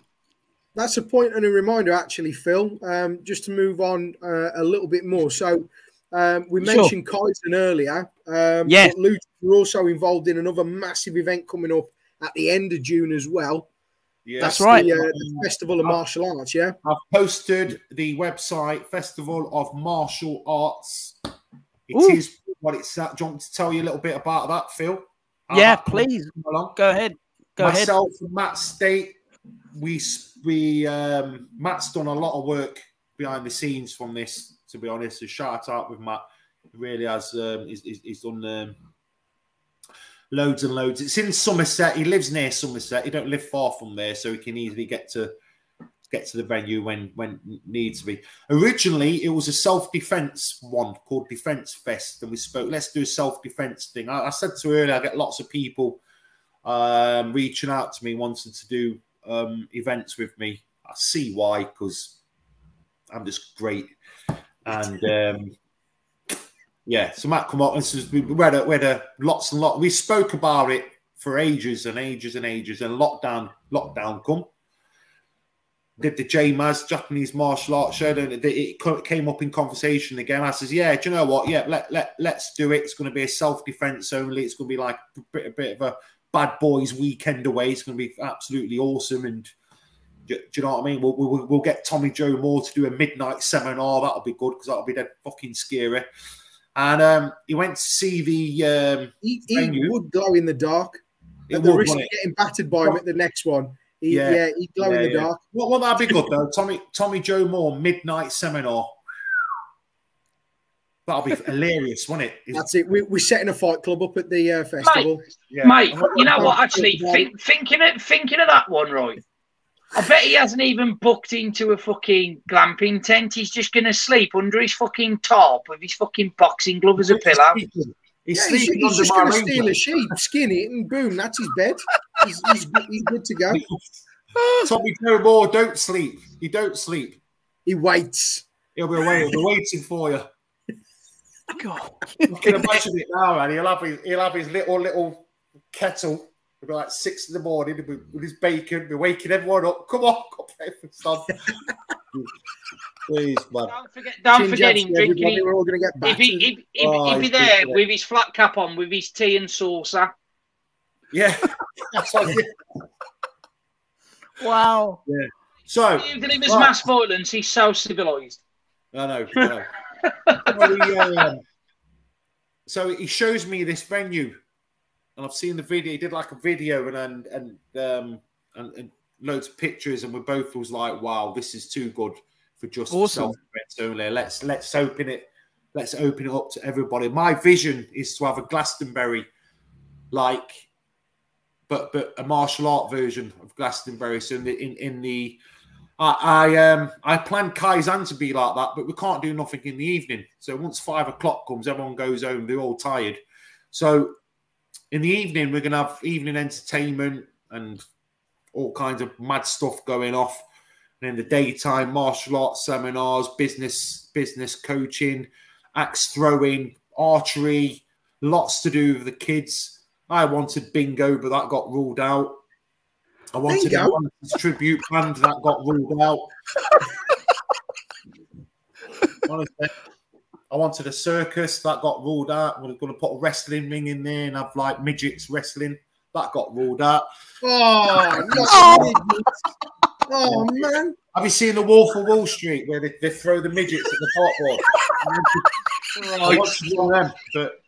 [SPEAKER 4] That's a point and a reminder, actually, Phil. Um, just to move on uh, a little bit more. So, um, we
[SPEAKER 2] Sure.
[SPEAKER 4] mentioned Kaizen earlier. Um,
[SPEAKER 2] Yes.
[SPEAKER 4] but Luke, you're also involved in another massive event coming up at the end of June as well.
[SPEAKER 3] Yeah.
[SPEAKER 2] That's right.
[SPEAKER 4] The, uh, the Festival of Martial Arts, yeah?
[SPEAKER 3] I've posted the website Festival of Martial Arts. It is
[SPEAKER 2] Ooh.
[SPEAKER 3] what it's at. Do you want to tell you a little bit about that, Phil? How
[SPEAKER 2] Yeah,
[SPEAKER 3] that comes
[SPEAKER 2] please
[SPEAKER 3] along?
[SPEAKER 2] go ahead. Go ahead.
[SPEAKER 3] Myself and Matt State, we we um, Matt's done a lot of work behind the scenes from this. To be honest, a shout out with Matt. He really has. Um, he's, he's, done um, loads and loads. It's in Somerset. He lives near Somerset. He don't live far from there, so he can easily get to get to the venue when when needs to be. Originally, it was a self defense one called Defense Fest, and we spoke. Let's do a self defense thing. I, I said to earlier, I get lots of people um, reaching out to me, wanting to do um, events with me. I see why, because I'm just great. And um, yeah, so Matt come up and says we we had, a, we had a lots and lot. We spoke about it for ages and ages and ages. And lockdown, lockdown come. Did the JMAS Japanese martial arts show? And it, it came up in conversation again. I says, "Yeah, do you know what? Yeah, let let let's do it. It's going to be a self defense only. It's going to be like a bit, a bit of a bad boys weekend away. It's going to be absolutely awesome. And do, do you know what I mean? We'll, we'll, we'll get Tommy Joe Moore to do a midnight seminar. That'll be good because that'll be dead fucking scary. And um, he went to see the. Um,
[SPEAKER 4] He, he would glow in the dark. At the
[SPEAKER 3] would,
[SPEAKER 4] risk of getting battered by him at the next one. He,
[SPEAKER 3] Yeah.
[SPEAKER 4] yeah. he'd glow
[SPEAKER 3] Yeah,
[SPEAKER 4] in the
[SPEAKER 3] yeah.
[SPEAKER 4] dark.
[SPEAKER 3] Well, well, that'd be good though. Tommy Tommy Joe Moore midnight seminar. That'll be hilarious, won't it? Is-
[SPEAKER 4] That's it. We, we're setting a fight club up at the uh, festival.
[SPEAKER 3] yeah.
[SPEAKER 1] Mate, you know what? Actually, think, thinking of thinking of that one, right? I bet he hasn't even booked into a fucking glamping tent. He's just gonna sleep under his fucking top with his fucking boxing glove as a pillow.
[SPEAKER 3] He's
[SPEAKER 4] Yeah, he's,
[SPEAKER 3] sleeping
[SPEAKER 4] he's
[SPEAKER 3] under
[SPEAKER 4] just going to steal a sheep, skin it, and boom, that's his bed. He's, he's, he's good to go.
[SPEAKER 3] Tommy Joe Moore, don't sleep. He don't sleep.
[SPEAKER 4] He waits.
[SPEAKER 3] He'll be away. He'll be waiting for you.
[SPEAKER 2] God.
[SPEAKER 3] I can imagine it now, man. He'll have his, he'll have his little little kettle. It'll be like six in the morning be, with his bacon, be waking everyone up. Come on, go play for son. Please, man.
[SPEAKER 1] Don't forget, don't
[SPEAKER 4] Chin
[SPEAKER 1] forget him
[SPEAKER 4] to everybody,
[SPEAKER 1] drinking.
[SPEAKER 4] We're all going to get
[SPEAKER 1] If
[SPEAKER 4] battered.
[SPEAKER 1] he if, if,
[SPEAKER 3] Oh,
[SPEAKER 1] if he
[SPEAKER 3] he's
[SPEAKER 1] there
[SPEAKER 3] good,
[SPEAKER 1] with his flat cap on, with his tea and saucer,
[SPEAKER 3] Yeah. That's what I did.
[SPEAKER 2] Wow.
[SPEAKER 3] so,
[SPEAKER 1] even if it's
[SPEAKER 3] right.
[SPEAKER 1] mass violence, he's so civilised.
[SPEAKER 3] I know. I know. So, he, um, so he shows me this venue, and I've seen the video. He did like a video and and and um, and, and loads of pictures, and we both was like, "Wow, this is too good for just
[SPEAKER 2] Awesome.
[SPEAKER 3] only." Let's let's open it. Let's open it up to everybody. My vision is to have a Glastonbury, like, but but a martial art version of Glastonbury. So in the in, in the I, I um I planned Kaizen to be like that, but we can't do nothing in the evening. So once five o'clock comes, everyone goes home. They're all tired. So in the evening, we're gonna have evening entertainment and all kinds of mad stuff going off. And in the daytime, martial arts seminars, business business coaching, axe throwing, archery, lots to do with the kids. I wanted bingo, but that got ruled out. I wanted
[SPEAKER 4] Bingo?
[SPEAKER 3] a tribute band that got ruled out. Honestly, I wanted a circus that got ruled out. We are going to put a wrestling ring in there and have like midgets wrestling. That got ruled out.
[SPEAKER 4] Oh, not oh. oh man.
[SPEAKER 3] Have you seen the Wolf of Wall Street where they, they throw the midgets at the dartboard? I watched one of them, but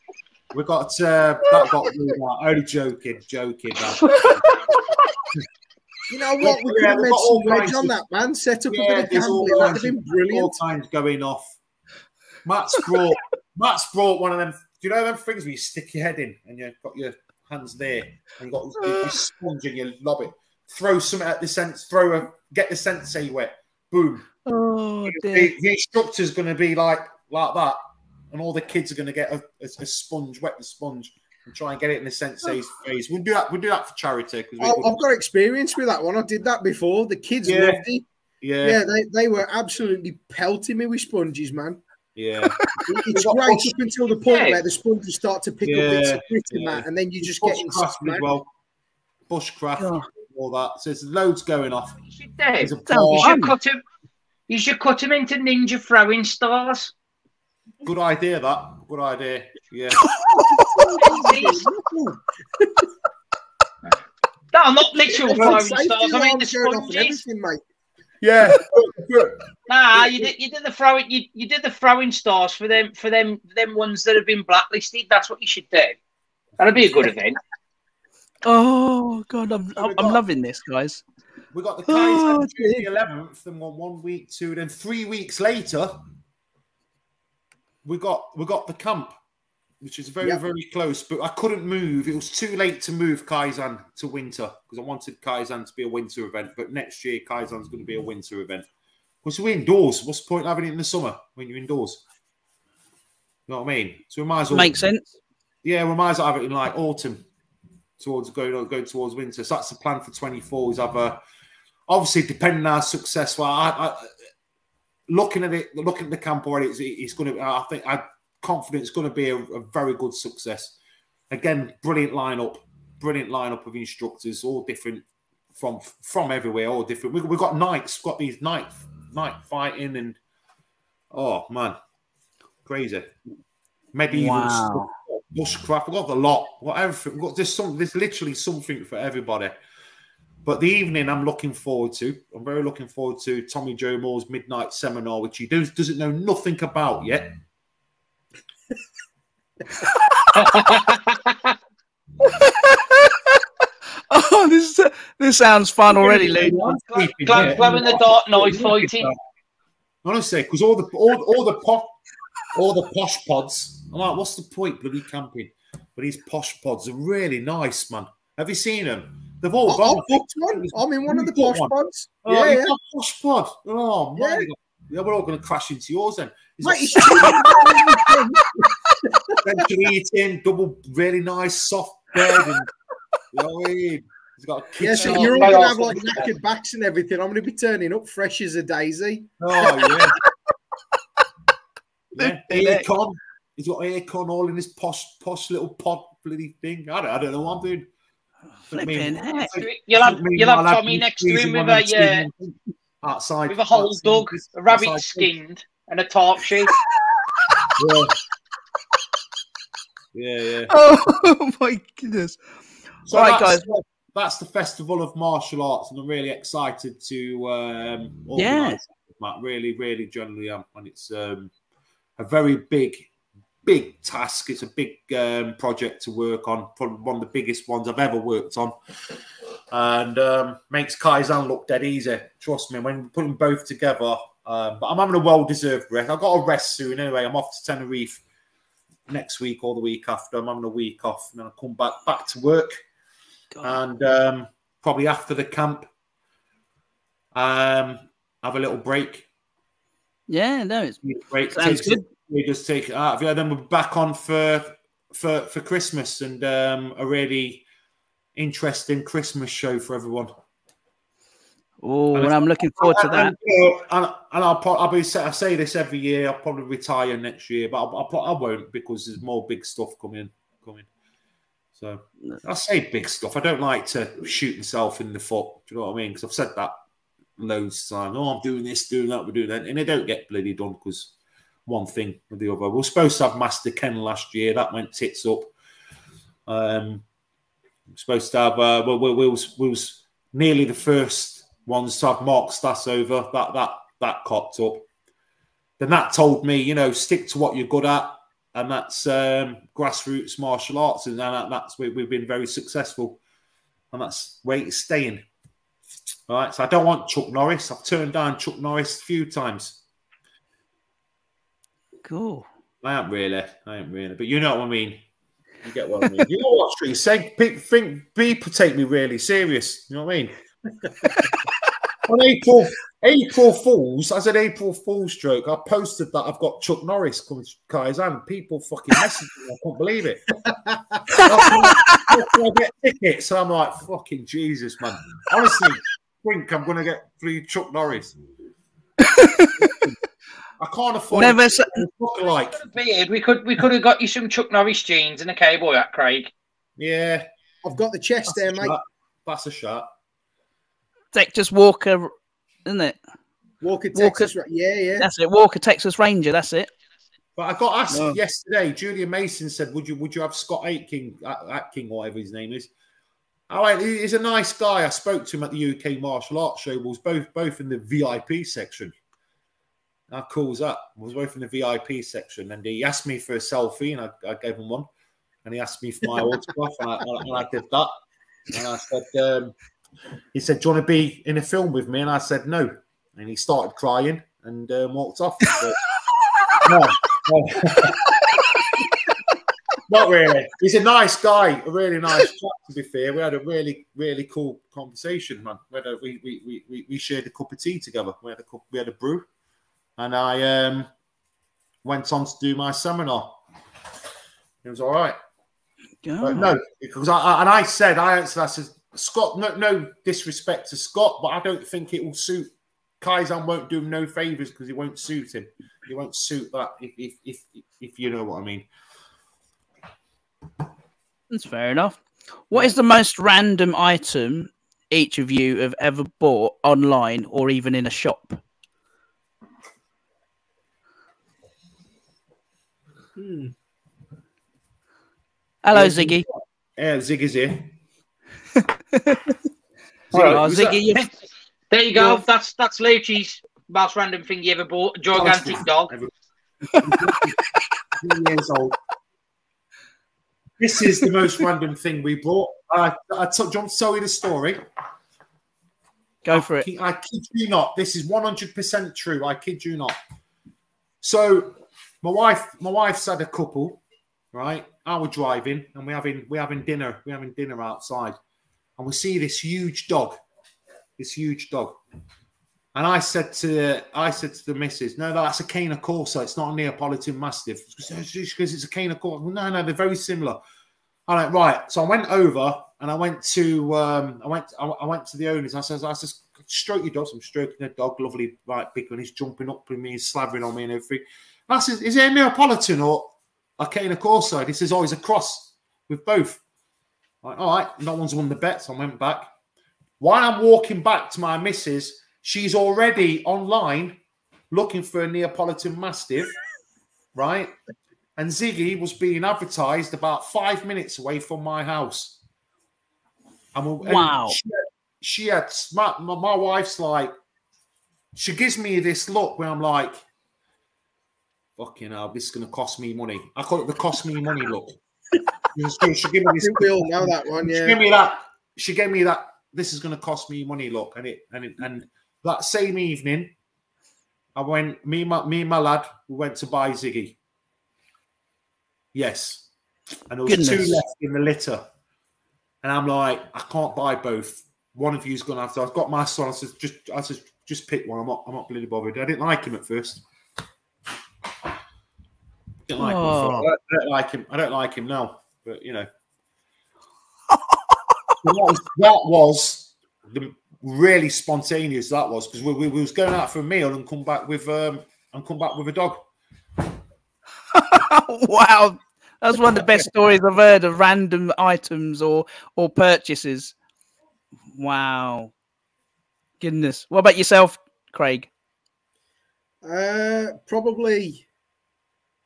[SPEAKER 3] we got uh, that got ruled out. Only joking, joking. Man.
[SPEAKER 4] You know what? We could
[SPEAKER 3] Yeah,
[SPEAKER 4] have
[SPEAKER 3] we've
[SPEAKER 4] made
[SPEAKER 3] got all
[SPEAKER 4] some wedge on that, man. Set up a
[SPEAKER 3] Yeah,
[SPEAKER 4] bit of
[SPEAKER 3] all
[SPEAKER 4] gambling. That'd have been brilliant.
[SPEAKER 3] all times going off. Matt's brought Matt's brought one of them. Do you know them things where you stick your head in and you've got your hands there and you got your, your sponge and you lob it, throw something at the sense, throw a get the sensei wet, boom.
[SPEAKER 2] Oh dear.
[SPEAKER 3] The, the instructor's going to be like like that, and all the kids are going to get a, a, a sponge, wet the sponge, and try and get it in the sensei's face. We'll do that. We'll do that for charity because
[SPEAKER 4] I- I've got experience with that one. I did that before. The kids
[SPEAKER 3] Yeah.
[SPEAKER 4] loved it.
[SPEAKER 3] yeah,
[SPEAKER 4] Yeah, they, they were absolutely pelting me with sponges, man.
[SPEAKER 3] yeah.
[SPEAKER 4] it's
[SPEAKER 3] It's
[SPEAKER 4] great
[SPEAKER 3] bush-
[SPEAKER 4] up until the point
[SPEAKER 1] Yeah.
[SPEAKER 4] where the sponges start to pick up bits of grit and
[SPEAKER 3] yeah.
[SPEAKER 4] that, and then you just get in
[SPEAKER 3] bushcraft as well. Bushcraft,
[SPEAKER 2] Oh.
[SPEAKER 3] all that. So there's loads going off.
[SPEAKER 1] You should,
[SPEAKER 3] There's
[SPEAKER 1] do.
[SPEAKER 3] a
[SPEAKER 2] Sounds
[SPEAKER 1] you should cut him. You should cut him into ninja throwing stars.
[SPEAKER 3] Good idea. That good idea. Yeah.
[SPEAKER 1] No, not literal throwing stars. I mean the
[SPEAKER 4] alarms going off and
[SPEAKER 1] sponges.
[SPEAKER 4] everything, mate.
[SPEAKER 3] Yeah.
[SPEAKER 1] Nah, you did you did the throwing you, you did the throwing stars for them for them them ones that have been blacklisted. That's what you should do. That'd be a good event.
[SPEAKER 2] Oh god, I'm, I'm, I'm loving this, guys.
[SPEAKER 3] We got the
[SPEAKER 2] Oh,
[SPEAKER 3] Kaizen June the 11th, and one, one week, two, then three weeks later, we got we got the camp, which is very
[SPEAKER 4] Yeah.
[SPEAKER 3] very close. But I couldn't move. It was too late to move Kaizen to winter because I wanted Kaizen to be a winter event. But next year Kaizen's going to be a winter event. Because we're indoors. What's the point of having it in the summer when you're indoors? You know what I mean? So we might as well
[SPEAKER 2] make sense.
[SPEAKER 3] yeah, we might as well have it in like autumn towards going going towards winter. So that's the plan for 24 is have a obviously depending on how successful I, I looking at it, looking at the camp already, it's, it's going to I think I'm confident it's going to be a, a very good success. Again, brilliant lineup, brilliant lineup of instructors, all different from from everywhere, all different. We, we've got knights, got these night night fighting and oh man, crazy medieval
[SPEAKER 2] Wow.
[SPEAKER 3] stuff, bushcraft. We've got a lot. We've got everything. We've got there's some. There's literally something for everybody. But the evening, I'm looking forward to. I'm very looking forward to Tommy Joe Moore's midnight seminar, which he does, doesn't know nothing about yet. Mm.
[SPEAKER 2] Oh, this is, this sounds fun already, Lee.
[SPEAKER 3] Sleeping,
[SPEAKER 1] Glow,
[SPEAKER 3] yeah.
[SPEAKER 1] glow in the dark night fighting.
[SPEAKER 3] Honestly, because all the all, all the pop all the posh pods. I'm like, what's the point, bloody camping? But these posh pods are really nice, man. Have you seen them? They've all oh, oh,
[SPEAKER 4] I-
[SPEAKER 3] gone.
[SPEAKER 4] I've booked one. I'm in one of the
[SPEAKER 3] You've
[SPEAKER 4] posh
[SPEAKER 3] one?
[SPEAKER 4] pods.
[SPEAKER 3] Oh,
[SPEAKER 4] yeah,
[SPEAKER 3] you've
[SPEAKER 4] yeah.
[SPEAKER 3] got posh pod. Oh,
[SPEAKER 4] Yeah.
[SPEAKER 3] man. Yeah, we're all going to crash into yours then. He's
[SPEAKER 4] Mate, it's
[SPEAKER 3] eating, double, really nice, soft bed. And, you know what I mean? He's got a
[SPEAKER 4] yeah,
[SPEAKER 3] kitchen.
[SPEAKER 4] so
[SPEAKER 1] Oh,
[SPEAKER 4] you're all gonna have like knackered backs and everything. I'm gonna be turning up fresh as a daisy.
[SPEAKER 3] Oh, yeah. yeah.
[SPEAKER 2] Yeah.
[SPEAKER 3] Aircon. He's got aircon all in his posh, posh little pod bloody thing. I don't, I don't know what I'm doing.
[SPEAKER 2] Flipping heck.
[SPEAKER 1] You'll have
[SPEAKER 3] Me,
[SPEAKER 1] you'll have Tommy
[SPEAKER 3] me
[SPEAKER 1] next to him with a
[SPEAKER 3] them
[SPEAKER 1] uh,
[SPEAKER 3] outside
[SPEAKER 1] with a whole
[SPEAKER 3] outside
[SPEAKER 1] dog,
[SPEAKER 3] this-
[SPEAKER 1] a rabbit
[SPEAKER 3] outside-
[SPEAKER 1] skinned, and a tarp sheet.
[SPEAKER 3] Yeah. yeah, yeah.
[SPEAKER 2] Oh my goodness.
[SPEAKER 3] So
[SPEAKER 2] All right, guys.
[SPEAKER 3] That's the Festival of Martial Arts, and I'm really excited to um,
[SPEAKER 2] Yeah.
[SPEAKER 3] it, Matt. Really, really, generally am, and it's um, a very big, big task. It's a big um, project to work on, probably one of the biggest ones I've ever worked on, and um, makes Kaizen look dead easy. Trust me, when we put them both together. Um, but I'm having a well-deserved rest. I've got a rest soon anyway. I'm off to Tenerife next week or the week after. I'm having a week off, and then I come back back to work
[SPEAKER 2] God.
[SPEAKER 3] and um, probably after the camp, um, have a little break.
[SPEAKER 2] Yeah, no, it's
[SPEAKER 3] break.
[SPEAKER 2] Sounds good.
[SPEAKER 3] We just take it out of here. Then we're back on for for for Christmas and um, a really interesting Christmas show for everyone.
[SPEAKER 2] Oh, and, I'm looking forward to that.
[SPEAKER 3] And, and, and I'll, probably, I'll be, I say this every year. I'll probably retire next year, but I'll, I'll, I won't because there's more big stuff coming. Coming. So I say big stuff. I don't like to shoot myself in the foot. Do you know what I mean? Because I've said that loads of times. Oh, I'm doing this, doing that, we're doing that, and they don't get bloody done because one thing or the other. We are supposed to have Master Ken last year. That went tits up. Um, supposed to have. Uh, well, we, we was we was nearly the first ones to have Mark Stass over. That that that cocked up. Then that told me, you know, stick to what you're good at, and that's um, grassroots martial arts, and that, that's we've been very successful, and that's where it's staying. All right, so I don't want Chuck Norris. I've turned down Chuck Norris a few times.
[SPEAKER 2] Cool.
[SPEAKER 3] I am really, I am really, but you know what I mean. You get what I mean. you know what Street? People think people take me really serious. You know what I mean? On April April Fools, I said April Fool's joke, I posted that I've got Chuck Norris coming to Kaizen. People fucking messaging me. I can't believe it. I get tickets, and I'm like, fucking Jesus, man. Honestly, think I'm going to get three Chuck Norris. I can't afford
[SPEAKER 2] Never
[SPEAKER 3] it.
[SPEAKER 2] s-
[SPEAKER 3] Look like,
[SPEAKER 1] Beard, we could we could have got you some Chuck Norris jeans and a cowboy hat, Craig.
[SPEAKER 3] yeah,
[SPEAKER 4] I've got the chest
[SPEAKER 3] that's
[SPEAKER 4] there, mate.
[SPEAKER 3] shot. That's a shot.
[SPEAKER 2] Texas Walker, isn't it?
[SPEAKER 4] Walker,
[SPEAKER 2] Walker-
[SPEAKER 4] Texas. right? Yeah, yeah.
[SPEAKER 2] That's it. Walker, Texas Ranger. That's it.
[SPEAKER 3] But I got asked
[SPEAKER 2] No.
[SPEAKER 3] yesterday. Julian Mason said, "Would you would you have Scott Aitking, uh, Atking, whatever his name is?" I went, "He's a nice guy." I spoke to him at the UK martial arts show. We was both both in the VIP section. Cool was that? We was both in the VIP section, and he asked me for a selfie, and I, I gave him one. And he asked me for my autograph, and I, and I did that. And I said, um, "He said, do you want to be in a film with me?" And I said, "No." And he started crying and um, walked off. So- no, no. Not really. He's a nice guy, a really nice chap. To be fair, we had a really, really cool conversation, man. We, a, we, we, we, we shared a cup of tea together. We had a cup, we had a brew, and I um, went on to do my seminar. It was all right.
[SPEAKER 2] Oh.
[SPEAKER 3] But no, because I, I and I said I answered. I said Scott, no, no disrespect to Scott, but I don't think it will suit. Kaizen won't do him no favors because it won't suit him. It won't suit that if if if, if you know what I mean.
[SPEAKER 2] That's fair enough. What is the most random item each of you have ever bought online or even in a shop?
[SPEAKER 4] Hmm.
[SPEAKER 2] Hello,
[SPEAKER 3] Yeah,
[SPEAKER 2] Ziggy.
[SPEAKER 3] Yeah, Ziggy's here.
[SPEAKER 2] Oh,
[SPEAKER 3] who's that?
[SPEAKER 2] Ziggy, you
[SPEAKER 1] There you go.
[SPEAKER 2] Yeah.
[SPEAKER 1] That's that's Lucci's most random thing you ever bought. A gigantic dog.
[SPEAKER 3] Years old. This is the most random thing we bought. I, I took John to tell you the story.
[SPEAKER 2] go for it.
[SPEAKER 3] I kid you not. This is 100% true. I kid you not. So, my wife, my wife's had a couple, right? I was driving and we're having we're having dinner. We're having dinner outside, and we see this huge dog, this huge dog. And I said to I said to the missus, no, that's a Cane Corso. It's not a Neapolitan Mastiff because it's a Cane Corso. No, no, they're very similar. I went right. So I went over and I went to um, I went I, went to the owners. I says I says stroke your dog. So I'm stroking the dog, lovely, right, big one. He's jumping up with me, he's slavering on me and everything. And I is it a Neapolitan or a Cane Corso? He says, oh, he's a cross with both. Like, all right, no one's won the bet. So I went back. While I'm walking back to my missus, she's already online looking for a Neapolitan Mastiff, right? And Ziggy was being advertised about five minutes away from my house. And
[SPEAKER 2] Wow.
[SPEAKER 3] She had, she had my, my wife's like, she gives me this look where I'm like, fucking hell, this is going to cost me money. I call it the cost me money look. she, she give me this
[SPEAKER 4] think we all know that one.
[SPEAKER 3] she gave me that. She gave me that. This is going to cost me money. Look, and it and it, and that same evening, I went. Me and my me and my lad. We went to buy Ziggy. Yes, and there was two left in the litter, and I'm like, I can't buy both. One of you's going to have to. I've got my son. I said, just I said, just pick one. I'm not. I'm not really bothered. I didn't like him at first. Didn't like
[SPEAKER 2] Oh.
[SPEAKER 3] first. I don't, I don't like him. I don't like him now. But you know. So that was, that was the really spontaneous that was because we, we, we was going out for a meal and come back with um and come back with a dog.
[SPEAKER 2] wow, that's one of the best stories I've heard of random items or or purchases. Wow, goodness. What about yourself, Craig?
[SPEAKER 4] Uh, probably,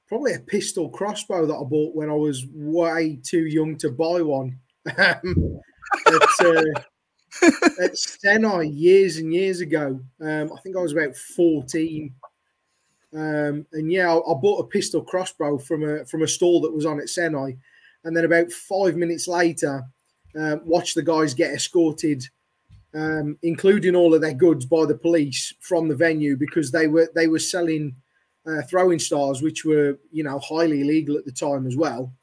[SPEAKER 4] probably a pistol crossbow that I bought when I was way too young to buy one. Um, at, uh, at Seni years and years ago. Um, I think I was about 14. Um, and yeah, I, I, bought a pistol crossbow from a from a stall that was on at Seni. And then about five minutes later, uh, watched the guys get escorted, um, including all of their goods, by the police from the venue because they were they were selling uh, throwing stars, which were you know highly illegal at the time as well.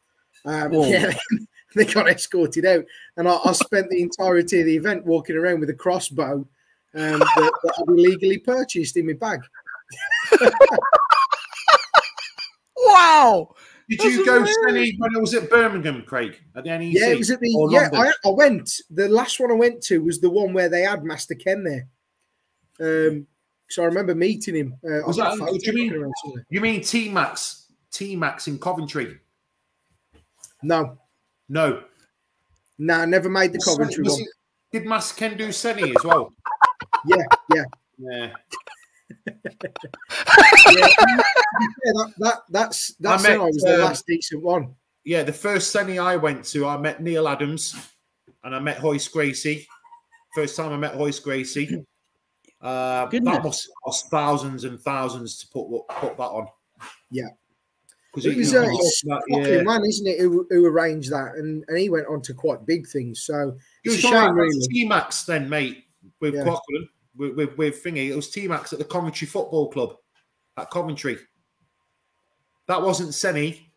[SPEAKER 4] Um, yeah, they got escorted out. And I, I, spent the entirety of the event walking around with a crossbow um, that, that I'd illegally purchased in my bag.
[SPEAKER 2] wow.
[SPEAKER 3] Did you go any when it was at Birmingham, Craig? At the NEC?
[SPEAKER 4] Yeah, it was at the yeah. I, I, went. The last one I went to was the one where they had Master Ken there. Um, so I remember meeting him. Uh,
[SPEAKER 3] was that, you mean, you mean T Max? T Max in Coventry?
[SPEAKER 4] No.
[SPEAKER 3] No.
[SPEAKER 4] Nah, never made the Coventry one. It,
[SPEAKER 3] did Mas Ken do Seni as well?
[SPEAKER 4] yeah, yeah.
[SPEAKER 3] Yeah.
[SPEAKER 4] yeah, that, that, that's that's met, was the uh, last decent one.
[SPEAKER 3] Yeah, the first Seni I went to, I met Neil Adams and I met Royce Gracie. First time I met Royce Gracie. Uh, that must cost thousands and thousands to put put that on.
[SPEAKER 4] Yeah. Because it was a yeah. man, isn't it, who, who, arranged that, and, and he went on to quite big things. So
[SPEAKER 3] it was shame, really. T Max then, mate, with yeah. Cochran, with, with, with Thingy. It was T Max at the Coventry Football Club at Coventry. That wasn't Seni.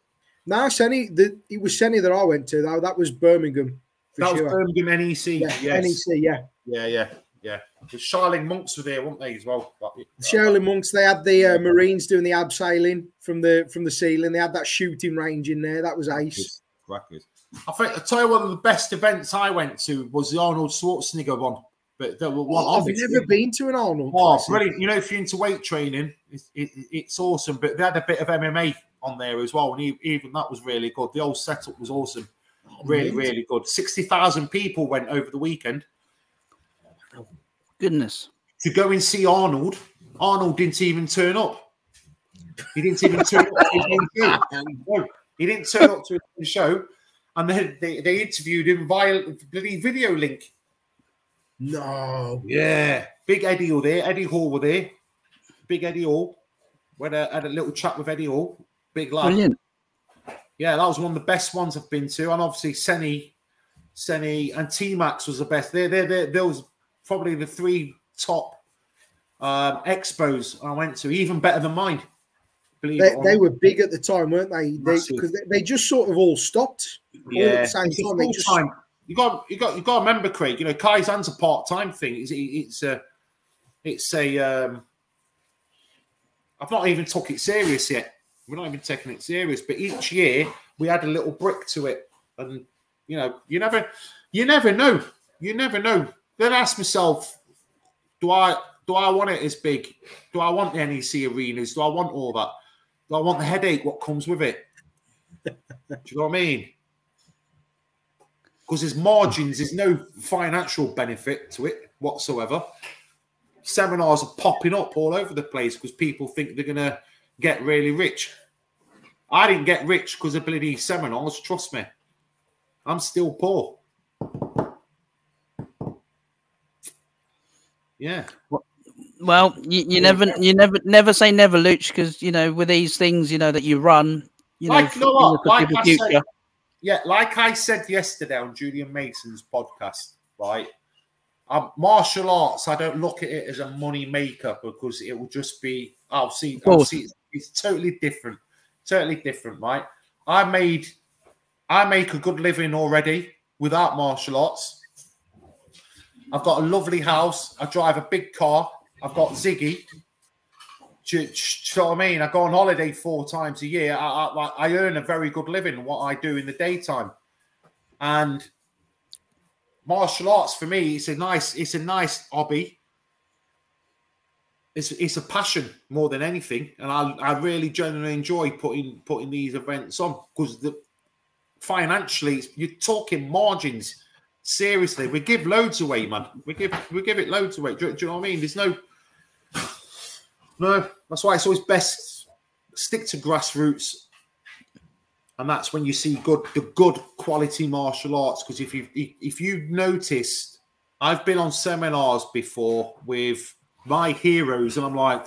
[SPEAKER 4] No, Seni. The, it was Seni that I went to. Though that was Birmingham.
[SPEAKER 3] that sure. was Birmingham NEC.
[SPEAKER 4] Yeah, yes. NEC. Yeah.
[SPEAKER 3] Yeah, yeah. Yeah, the Shaolin monks were there, weren't they, as well?
[SPEAKER 4] The Shaolin monks. They had the uh, Marines doing the abseiling from the from the ceiling. They had that shooting range in there. That was ace.
[SPEAKER 3] Crackers. I think I tell you one of the best events I went to was the Arnold Schwarzenegger one. But there were one.
[SPEAKER 4] Oh, I've never been to an Arnold.
[SPEAKER 3] Oh, person. brilliant! You know, if you're into weight training, it's, it, it's awesome. But they had a bit of MMA on there as well, and even that was really good. The whole setup was awesome. Oh, really, really good. Sixty thousand people went over the weekend.
[SPEAKER 2] Goodness.
[SPEAKER 3] To go and see Arnold, Arnold didn't even turn up. He didn't even turn up to his show. he didn't turn up to the show. And then they, they interviewed him via bloody video link.
[SPEAKER 4] No.
[SPEAKER 3] Yeah. Big Eddie Hall there. Eddie Hall were there. Big Eddie Hall. Went a, had a little chat with Eddie Hall. Big lad. Brilliant. Yeah, that was one of the best ones I've been to. And obviously, Seni, Seni, and T Max was the best. There, there, there, there was probably the three top um, expos I went to, even better than mine.
[SPEAKER 4] Believe they, they were big at the time, weren't they? Because they, they, just sort of all stopped.
[SPEAKER 3] Yeah, all at the same time. They just... time. You got you got you got to remember, Craig. You know, Kaizen's a part time thing. It's it's a it's a. Um, I've not even took it serious yet. We're not even taking it serious. But each year we add a little brick to it, and you know, you never you never know. You never know then ask myself, do I do I want it as big? Do I want the NEC arenas? Do I want all that? Do I want the headache what comes with it? do you know what I mean? Because there's margins, there's no financial benefit to it whatsoever. Seminars are popping up all over the place because people think they're gonna get really rich. I didn't get rich because of bloody seminars, trust me. I'm still poor. Yeah.
[SPEAKER 2] Well, you, you never, you never, never say never, Luch, because you know with these things, you know that you run, you
[SPEAKER 3] like,
[SPEAKER 2] know,
[SPEAKER 3] you know like I said, yeah, like I said yesterday on Julian Mason's podcast, right? Um, martial arts, I don't look at it as a money maker because it will just be. I'll see. I'll see. It's totally different. Totally different, right? I made, I make a good living already without martial arts. I've got a lovely house. I drive a big car. I've got Ziggy. Do, do you know what I mean? I go on holiday four times a year. I, I, I earn a very good living what I do in the daytime. And martial arts for me, it's a nice, it's a nice hobby. It's it's a passion more than anything, and I I really genuinely enjoy putting putting these events on because the financially you're talking margins. Seriously, we give loads away, man. We give we give it loads away. Do, do you know what I mean? There's no no. That's why it's always best stick to grassroots and that's when you see good the good quality martial arts. Because if you if you've noticed, I've been on seminars before with my heroes, and I'm like,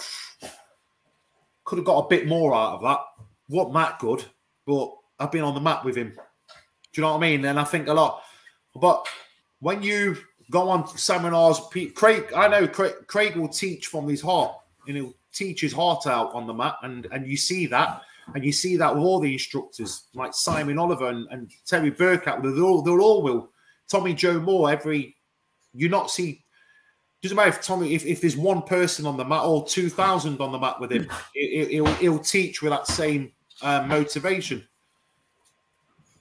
[SPEAKER 3] could have got a bit more out of that. What Matt good, but I've been on the mat with him. Do you know what I mean? And I think a lot, but when you go on seminars, Craig, I know Craig, Craig will teach from his heart, and he'll teach his heart out on the mat, and and you see that and you see that with all the instructors, like Simon Oliver and, and Terry Burkett, they'll all, they'll all will. Tommy Joe Moore, every you not see doesn't matter if Tommy if, if there's one person on the mat or two thousand on the mat with him, it, will he'll teach with that same uh, motivation.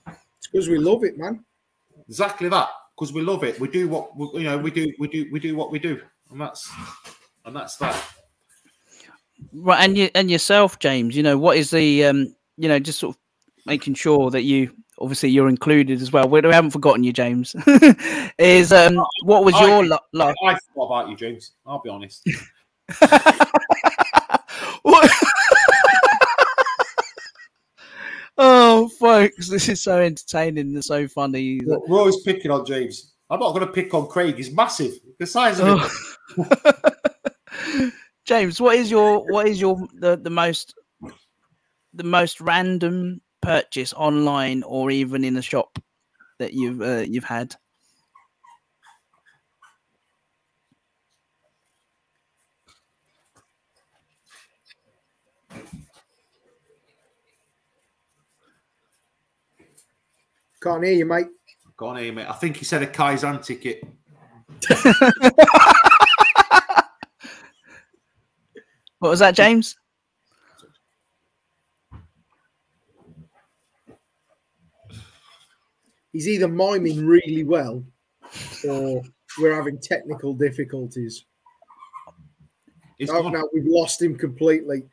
[SPEAKER 4] It's because we love it, man.
[SPEAKER 3] Exactly that. Because we love it. We do what we, you know. We do. We do. We do what we do, and that's and that's that.
[SPEAKER 2] Right, and you and yourself, James. You know what is the um, you know, just sort of making sure that you obviously you're included as well. We, haven't forgotten you, James. is um, what was your
[SPEAKER 3] I,
[SPEAKER 2] life?
[SPEAKER 3] I thought about you, James. I'll be honest.
[SPEAKER 2] oh, folks, this is so entertaining and so funny.
[SPEAKER 3] We're always picking on James. I'm not going to pick on Craig. He's massive. The size of him.
[SPEAKER 2] Oh. James, what is your what is your the, the most the most random purchase online or even in a shop that you've uh, you've had?
[SPEAKER 4] Can't hear you, mate.
[SPEAKER 3] Can't hear you, mate. I think he said a Kaizen ticket.
[SPEAKER 2] What was that, James?
[SPEAKER 4] He's either miming really well or we're having technical difficulties. oh, no, we've lost him completely.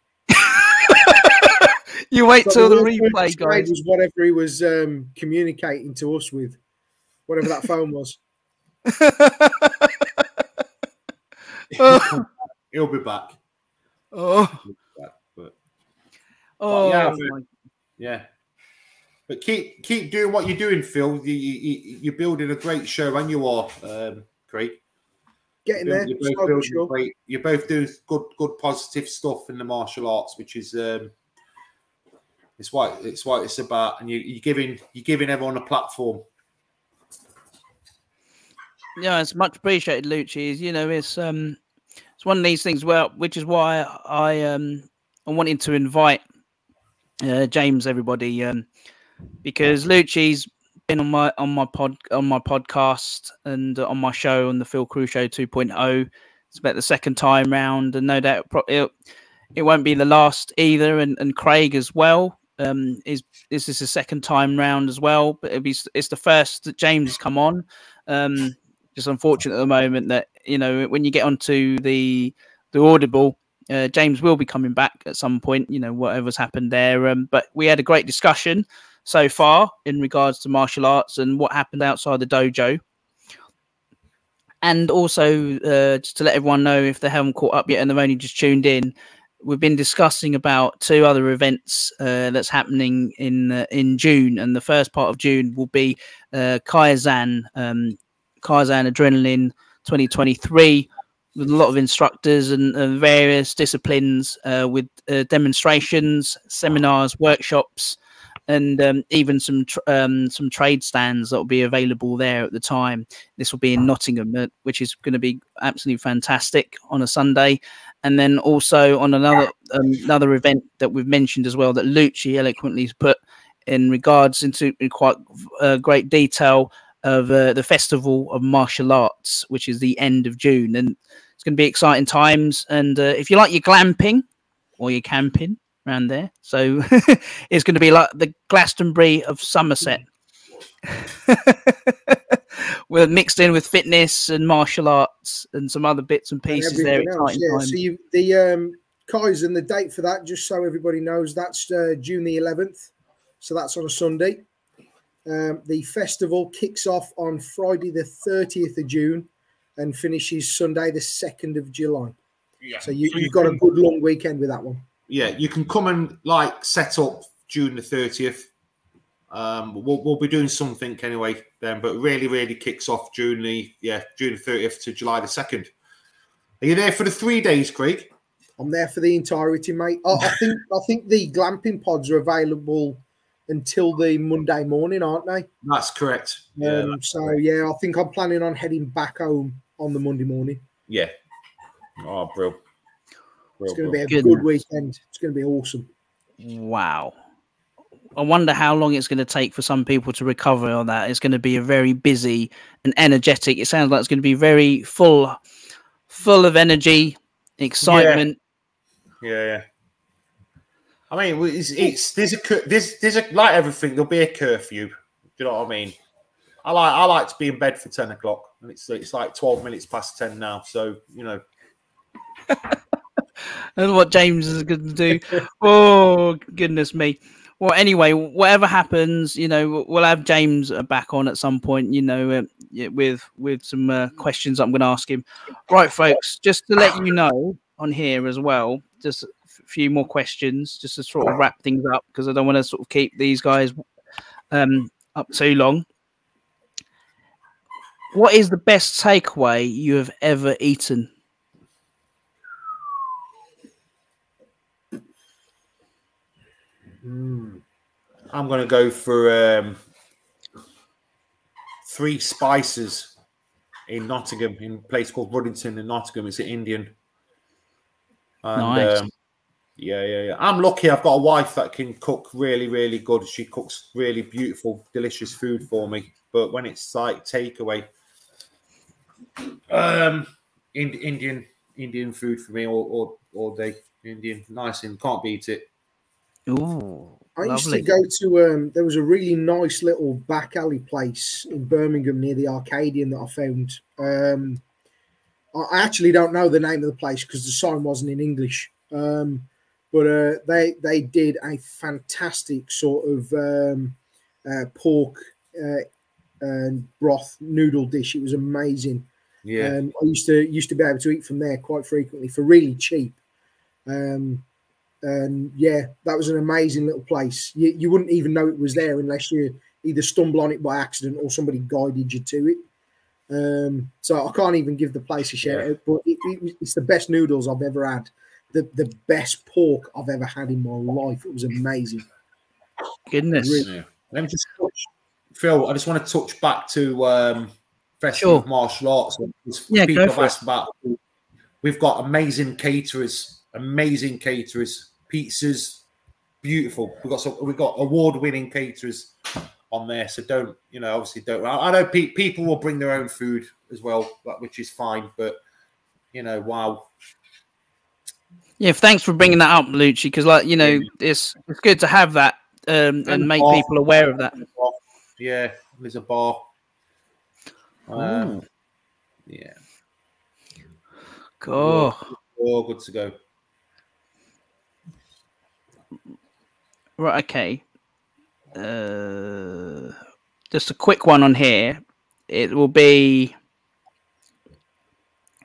[SPEAKER 2] You wait so till the, the replay, guys.
[SPEAKER 4] Was whatever he was um, communicating to us with, whatever that phone was.
[SPEAKER 3] He'll be back.
[SPEAKER 2] Oh.
[SPEAKER 3] But,
[SPEAKER 2] oh,
[SPEAKER 3] yeah, but, yeah. But keep keep doing what you're doing, Phil. You, you, are building a great show, and you are, um, Craig.
[SPEAKER 4] Getting there.
[SPEAKER 3] You're both, sure. great, you're both doing good, good, positive stuff in the martial arts, which is um, it's what it's what it's about, and you, you're giving you're giving everyone a platform.
[SPEAKER 2] Yeah, it's much appreciated, Lucci. You know, it's um, it's one of these things where, which is why I um I wanted to invite uh, James, everybody, um, because Lucci's been on my on my pod on my podcast and on my show on the Phil Carew Show 2.0. It's about the second time round, and no doubt it, it won't be the last either. And, and Craig as well. Um, is this is the second time round as well, but it'll be it's the first that James has come on. Um, just unfortunate at the moment that you know when you get onto the the audible uh, james will be coming back at some point you know whatever's happened there um, but we had a great discussion so far in regards to martial arts and what happened outside the dojo and also uh, just to let everyone know if they haven't caught up yet and they've only just tuned in we've been discussing about two other events uh, that's happening in uh, in June, and the first part of June will be uh, Kaizen um, Kaizen Adrenaline 2023 with a lot of instructors and, various disciplines uh, with uh, demonstrations, seminars, workshops, and um, even some tr um, some trade stands that will be available there at the time. This will be in Nottingham, uh, which is going to be absolutely fantastic on a Sunday. And then also on another um, another event that we've mentioned as well that Lucci eloquently put in regards into in quite uh, great detail of uh, the Festival of Martial Arts, which is the end of June. And it's going to be exciting times. And uh, if you like your glamping or your camping around there, so it's going to be like the Glastonbury of Somerset. we're mixed in with fitness and martial arts and some other bits and
[SPEAKER 4] and
[SPEAKER 2] pieces there.
[SPEAKER 4] everything else, yeah.
[SPEAKER 2] time.
[SPEAKER 4] So you the um Kaizen, the date for that, just so everybody knows, that's uh, June the 11th. So that's on a Sunday. Um, the festival kicks off on Friday the 30th of June and finishes Sunday the 2nd of July.
[SPEAKER 3] Yeah.
[SPEAKER 4] So you,
[SPEAKER 3] So
[SPEAKER 4] you've got a good long weekend with that one.
[SPEAKER 3] yeah, you can come and like set up June the thirtieth. Um, we'll, we'll be doing something anyway then, but really, really kicks off June the yeah June the thirtieth to July the second. Are you there for the three days, Craig?
[SPEAKER 4] I'm there for the entirety, mate. I, I think I think the glamping pods are available until the Monday morning, aren't they?
[SPEAKER 3] That's correct. Yeah,
[SPEAKER 4] Um, so yeah, I think I'm planning on heading back home on the Monday morning.
[SPEAKER 3] yeah. Oh, bro.
[SPEAKER 4] It's going to be a
[SPEAKER 2] Goodness.
[SPEAKER 4] good weekend. It's going to be awesome.
[SPEAKER 2] Wow. I wonder how long it's going to take for some people to recover on that. It's going to be a very busy and energetic. It sounds like it's going to be very full, full of energy, excitement.
[SPEAKER 3] Yeah, yeah. I mean, it's, it's there's a there's there's a like everything. There'll be a curfew. Do you know what I mean? I like I like to be in bed for ten o'clock, and it's it's like twelve minutes past ten now. So you know,
[SPEAKER 2] That's what James is going to do. oh goodness me. Well, anyway, whatever happens, you know, we'll have James uh, back on at some point. You know, uh, with with some uh, questions I'm going to ask him. Right, folks. Just to let you know on here as well, just a few more questions, just to sort of wrap things up because I don't want to sort of keep these guys um, up too long. What is the best takeaway you have ever eaten?
[SPEAKER 3] I'm going to go for um, three spices in Nottingham, in a place called Ruddington in Nottingham. It's an Indian. And,
[SPEAKER 2] Nice.
[SPEAKER 3] um, yeah, yeah, yeah. I'm lucky. I've got a wife that can cook really, really good. She cooks really beautiful, delicious food for me. But when it's like takeaway, um, Indian, Indian food for me all, all, all day. Indian, nice and can't beat it.
[SPEAKER 2] Ooh,
[SPEAKER 4] I used
[SPEAKER 2] lovely.
[SPEAKER 4] to go to um, there was a really nice little back alley place in Birmingham near the Arcadian that I found. Um, I actually don't know the name of the place because the sign wasn't in English. Um, but uh, they they did a fantastic sort of um, uh, pork uh, and broth noodle dish. It was amazing.
[SPEAKER 3] Yeah.
[SPEAKER 4] I used to used to be able to eat from there quite frequently for really cheap. Um, and yeah, that was an amazing little place. You, you wouldn't even know it was there unless you either stumble on it by accident or somebody guided you to it. Um, so I can't even give the place a shout
[SPEAKER 3] Yeah.
[SPEAKER 4] out, but it, it, it's the best noodles I've ever had. The the best pork I've ever had in my life. It was amazing.
[SPEAKER 2] Goodness.
[SPEAKER 4] Really-
[SPEAKER 3] Yeah. Let me just touch, Phil. I just want to touch back to um, Festival
[SPEAKER 2] Sure.
[SPEAKER 3] of Martial Arts.
[SPEAKER 2] Yeah,
[SPEAKER 3] people
[SPEAKER 2] go
[SPEAKER 3] have
[SPEAKER 2] for it.
[SPEAKER 3] asked about. We've got amazing caterers, amazing caterers, pizzas, beautiful. We've got some, we've got award-winning caterers on there. So don't you know? Obviously, don't. I, know pe- people will bring their own food as well, but- which is fine. But you know, wow.
[SPEAKER 2] Yeah, thanks for bringing that up, Lucci, because like you know, it's it's good to have that um, and make
[SPEAKER 3] bar.
[SPEAKER 2] people aware of that.
[SPEAKER 3] Yeah, there's a bar. Um, yeah,
[SPEAKER 2] Cool.
[SPEAKER 3] all good to go.
[SPEAKER 2] Right. Okay. Uh, just a quick one on here. It will be.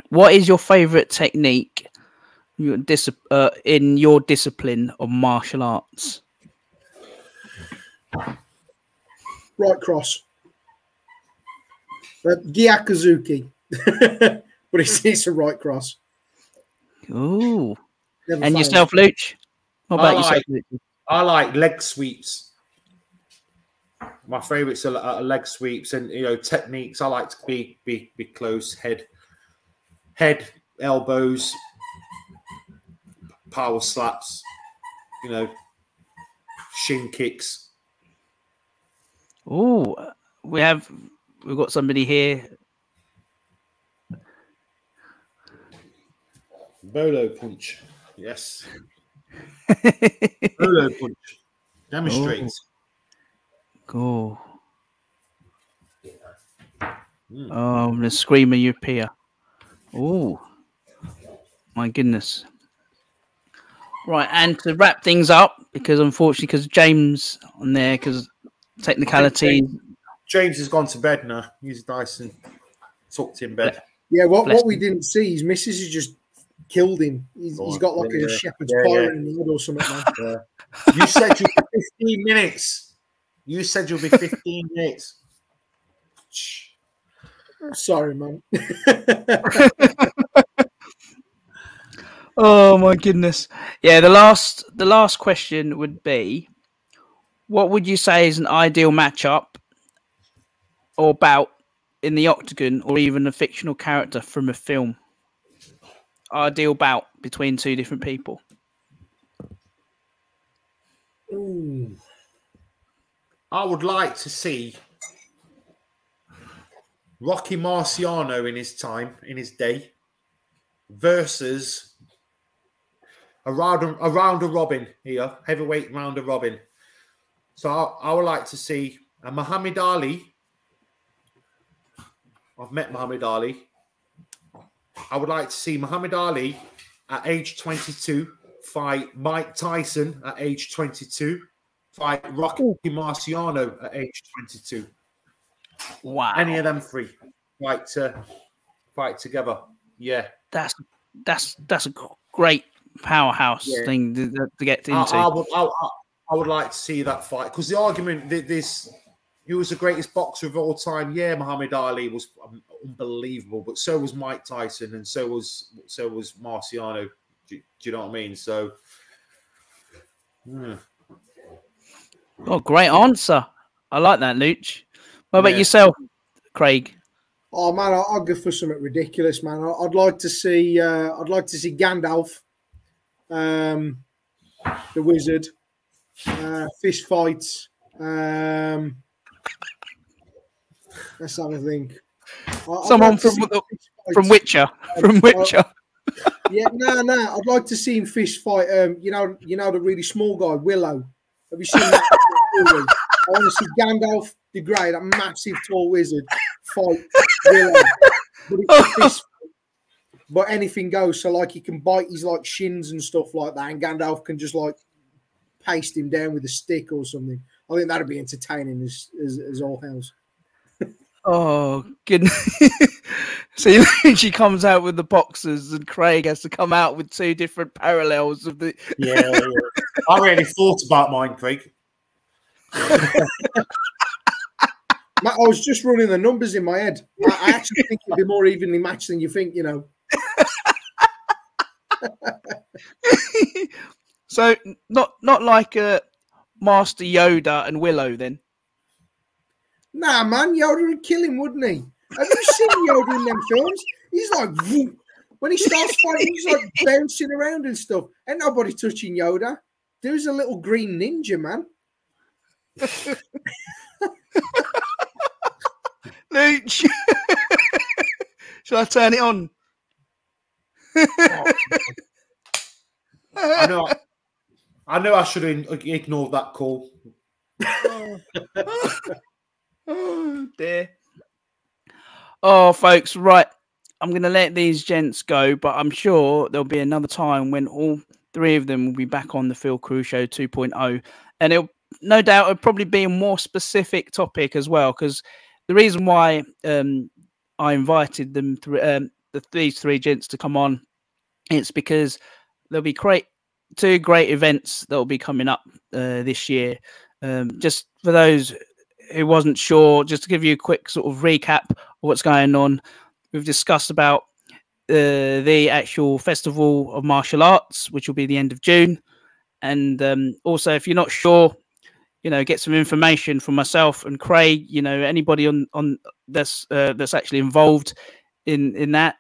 [SPEAKER 2] What is your favorite technique your dis- uh, in your discipline of martial arts?
[SPEAKER 4] Right cross. Uh, Gyakuzuki. but it's, it's a right cross.
[SPEAKER 2] Ooh.
[SPEAKER 4] Never
[SPEAKER 2] And
[SPEAKER 4] fails.
[SPEAKER 2] yourself, Luch? What about
[SPEAKER 3] I
[SPEAKER 2] yourself?
[SPEAKER 3] like-
[SPEAKER 2] Luch?
[SPEAKER 3] I like leg sweeps. My favourites are, are leg sweeps and you know techniques. I like to be be be close, head, head, elbows, power slaps. You know, shin kicks.
[SPEAKER 2] Oh, we have we've got somebody here.
[SPEAKER 3] Bolo punch. Yes, bolo punch. Demonstrates.
[SPEAKER 2] cool. Mm. Oh, the Screamer European. Oh, my goodness. Right, and to wrap things up, because unfortunately, because James on there, because technicality.
[SPEAKER 3] James, James, has gone to bed now. He's nice and tucked in bed.
[SPEAKER 4] Yeah, what, what we didn't see, his missus is just killed him. He's, he's got like yeah, a shepherd's yeah, pie yeah. in the head or something.
[SPEAKER 3] yeah. You said you'll be 15 minutes. You said you'll be 15 minutes.
[SPEAKER 4] Sorry, man.
[SPEAKER 2] oh my goodness. Yeah, the last the last question would be what would you say is an ideal matchup or bout in the octagon or even a fictional character from a film? Ideal bout between two different people.
[SPEAKER 3] Ooh. I would like to see Rocky Marciano in his time, in his day, versus a round a round of robin here, heavyweight round of robin. So I, I would like to see a Muhammad Ali. I've met Muhammad Ali. I would like to see Muhammad Ali at age 22 fight Mike Tyson at age 22, fight Rocky Marciano at age 22.
[SPEAKER 2] Wow.
[SPEAKER 3] Any of them three fight to fight together. Yeah.
[SPEAKER 2] That's that's that's a great powerhouse yeah. thing to, to, get into.
[SPEAKER 3] I, I would I, I, would like to see that fight because the argument that this he was the greatest boxer of all time. Yeah, Muhammad Ali was unbelievable, but so was Mike Tyson, and so was so was Marciano. Do, do you know what I mean? So,
[SPEAKER 2] hmm. oh, great answer! I like that, Luch. What about yeah. yourself, Craig?
[SPEAKER 4] Oh man, I'll go for something ridiculous, man. I'd like to see, uh, I'd like to see Gandalf, um, the wizard, uh, fish fights. Um, let's have a think.
[SPEAKER 2] Someone like from from Witcher, from Witcher.
[SPEAKER 4] Uh, yeah, no, no. I'd like to see him fish fight. Um, you know, you know the really small guy, Willow. Have you seen that? I want to see Gandalf the Grey, that massive tall wizard, fight But, but anything goes. So like he can bite his like shins and stuff like that, and Gandalf can just like paste him down with a stick or something. I think that'd be entertaining as as, as all hells.
[SPEAKER 2] Oh goodness! so she comes out with the boxers, and Craig has to come out with two different parallels of the.
[SPEAKER 3] yeah, yeah. I really thought about mine, Craig.
[SPEAKER 4] I was just running the numbers in my head. I, actually think it'd be more evenly matched than you think, you know.
[SPEAKER 2] so not not like a uh, Master Yoda and Willow then.
[SPEAKER 4] Nah, man, Yoda would kill him, wouldn't he? Have you seen Yoda in them films? He's like when he starts fighting, he's like bouncing around and stuff. Ain't nobody touching Yoda. There's a little green ninja, man.
[SPEAKER 2] Luch. Shall I turn it on?
[SPEAKER 3] Oh, I know. I know. I should have ignored that call.
[SPEAKER 2] oh dear. Oh, folks, right. I'm going to let these gents go, but I'm sure there'll be another time when all three of them will be back on the Phil Carew Show 2.0, and it'll no doubt it'll probably be a more specific topic as well because the reason why um, I invited them th- um, the, these three gents to come on, it's because there'll be great two great events that will be coming up uh, this year. Um, just for those who wasn't sure, just to give you a quick sort of recap of what's going on, we've discussed about uh, the actual festival of martial arts, which will be the end of June, and um, also if you're not sure you know get some information from myself and Craig. You know anybody on on that's uh, that's actually involved in in that,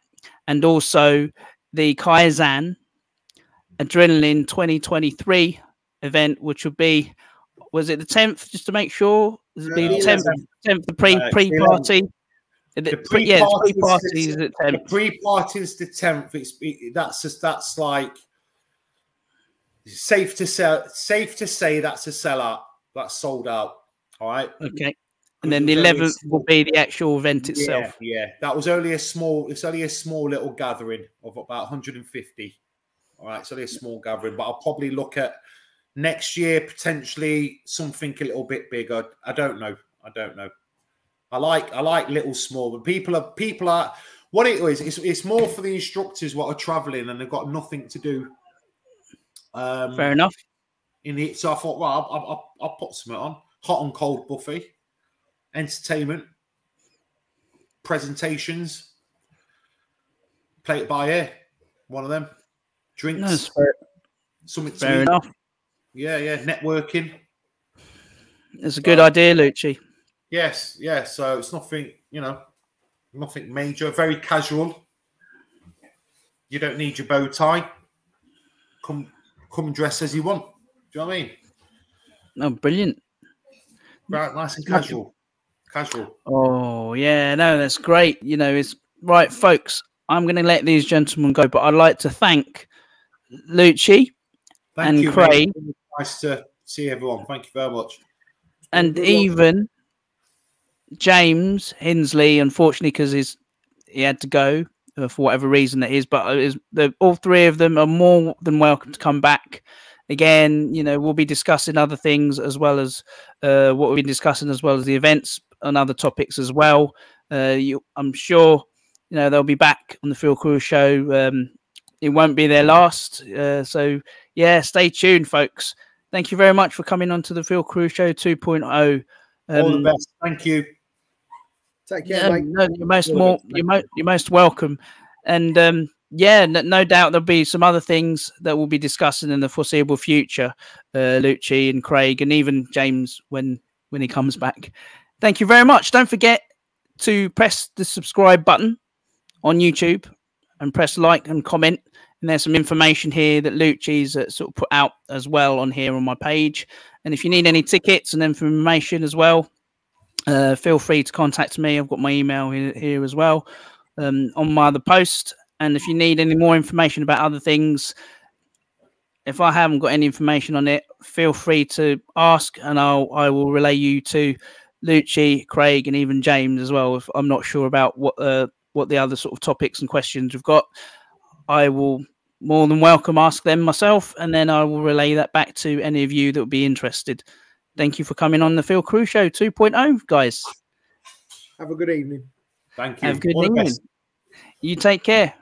[SPEAKER 2] and also the Kaizen Adrenaline 2023 event, which would be was it the 10th? Just to make sure, it be the 10th? 10th, the pre pre party.
[SPEAKER 3] The pre yeah, pre party is the 10th. The pre party is the 10th. It's it, that's just that's like safe to sell. Safe to say that's a sellout that's sold out. All right.
[SPEAKER 2] Okay. and then the eleventh will be the actual event itself.
[SPEAKER 3] Yeah, yeah, that was only a small. It's only a small little gathering of about 150. All right, only a small gathering, but I'll probably look at next year potentially something a little bit bigger. I don't know. I don't know. I like I like little small, but people are people are what it is. It's, it's more for the instructors what are traveling and they've got nothing to do.
[SPEAKER 2] Um, Fair enough.
[SPEAKER 3] In the so I thought, well, I'll, I'll, I'll put something on hot and cold buffet entertainment, presentations, play it by ear. One of them, drinks, no, fair, something.
[SPEAKER 2] Fair enough.
[SPEAKER 3] Yeah, yeah, networking.
[SPEAKER 2] It's a good uh, idea, Lucci.
[SPEAKER 3] Yes, yeah. So it's nothing, you know, nothing major. Very casual. You don't need your bow tie. Come, come dress as you want. Do you know what I mean?
[SPEAKER 2] No, brilliant.
[SPEAKER 3] Right, nice and casual. Casual.
[SPEAKER 2] Oh yeah, no, that's great. You know, it's right, folks. I'm going to let these gentlemen go, but I'd like to thank Lucci thank and you, Craige.
[SPEAKER 3] Mate. Nice to see everyone. Thank you very much.
[SPEAKER 2] And even James Hinsley, unfortunately, because he's he had to go uh, for whatever reason it is, but is the, all three of them are more than welcome to come back again. You know, we'll be discussing other things as well as uh, what we've been discussing, as well as the events and other topics as well. Uh, you, I'm sure you know they'll be back on the Phil Carew show. Um, it won't be their last. Uh, so yeah, stay tuned, folks. Thank you very much for coming on to the Phil Carew show 2.0.
[SPEAKER 3] Um, All the best. Thank you.
[SPEAKER 4] Take care, yeah,
[SPEAKER 2] no, you're most more you're, mo- you're most welcome. And um, yeah, no, no, doubt there'll be some other things that we'll be discussing in the foreseeable future. Uh, Lucci and Craige, and even James when when he comes back. Thank you very much. Don't forget to press the subscribe button on YouTube and press like and comment. And there's some information here that Lucci's uh, sort of put out as well on here on my page. And if you need any tickets and information as well, uh, feel free to contact me. I've got my email here, here as well um, on my other post. And if you need any more information about other things, if I haven't got any information on it, feel free to ask, and I'll I will relay you to Lucci, Craige, and even James as well. If I'm not sure about what uh, what the other sort of topics and questions we've got, I will more than welcome ask them myself, and then I will relay that back to any of you that would be interested. Thank you for coming on the Phil Carew Show 2.0, guys.
[SPEAKER 4] Have a good evening.
[SPEAKER 3] Thank you.
[SPEAKER 2] Have a good All evening. You take care.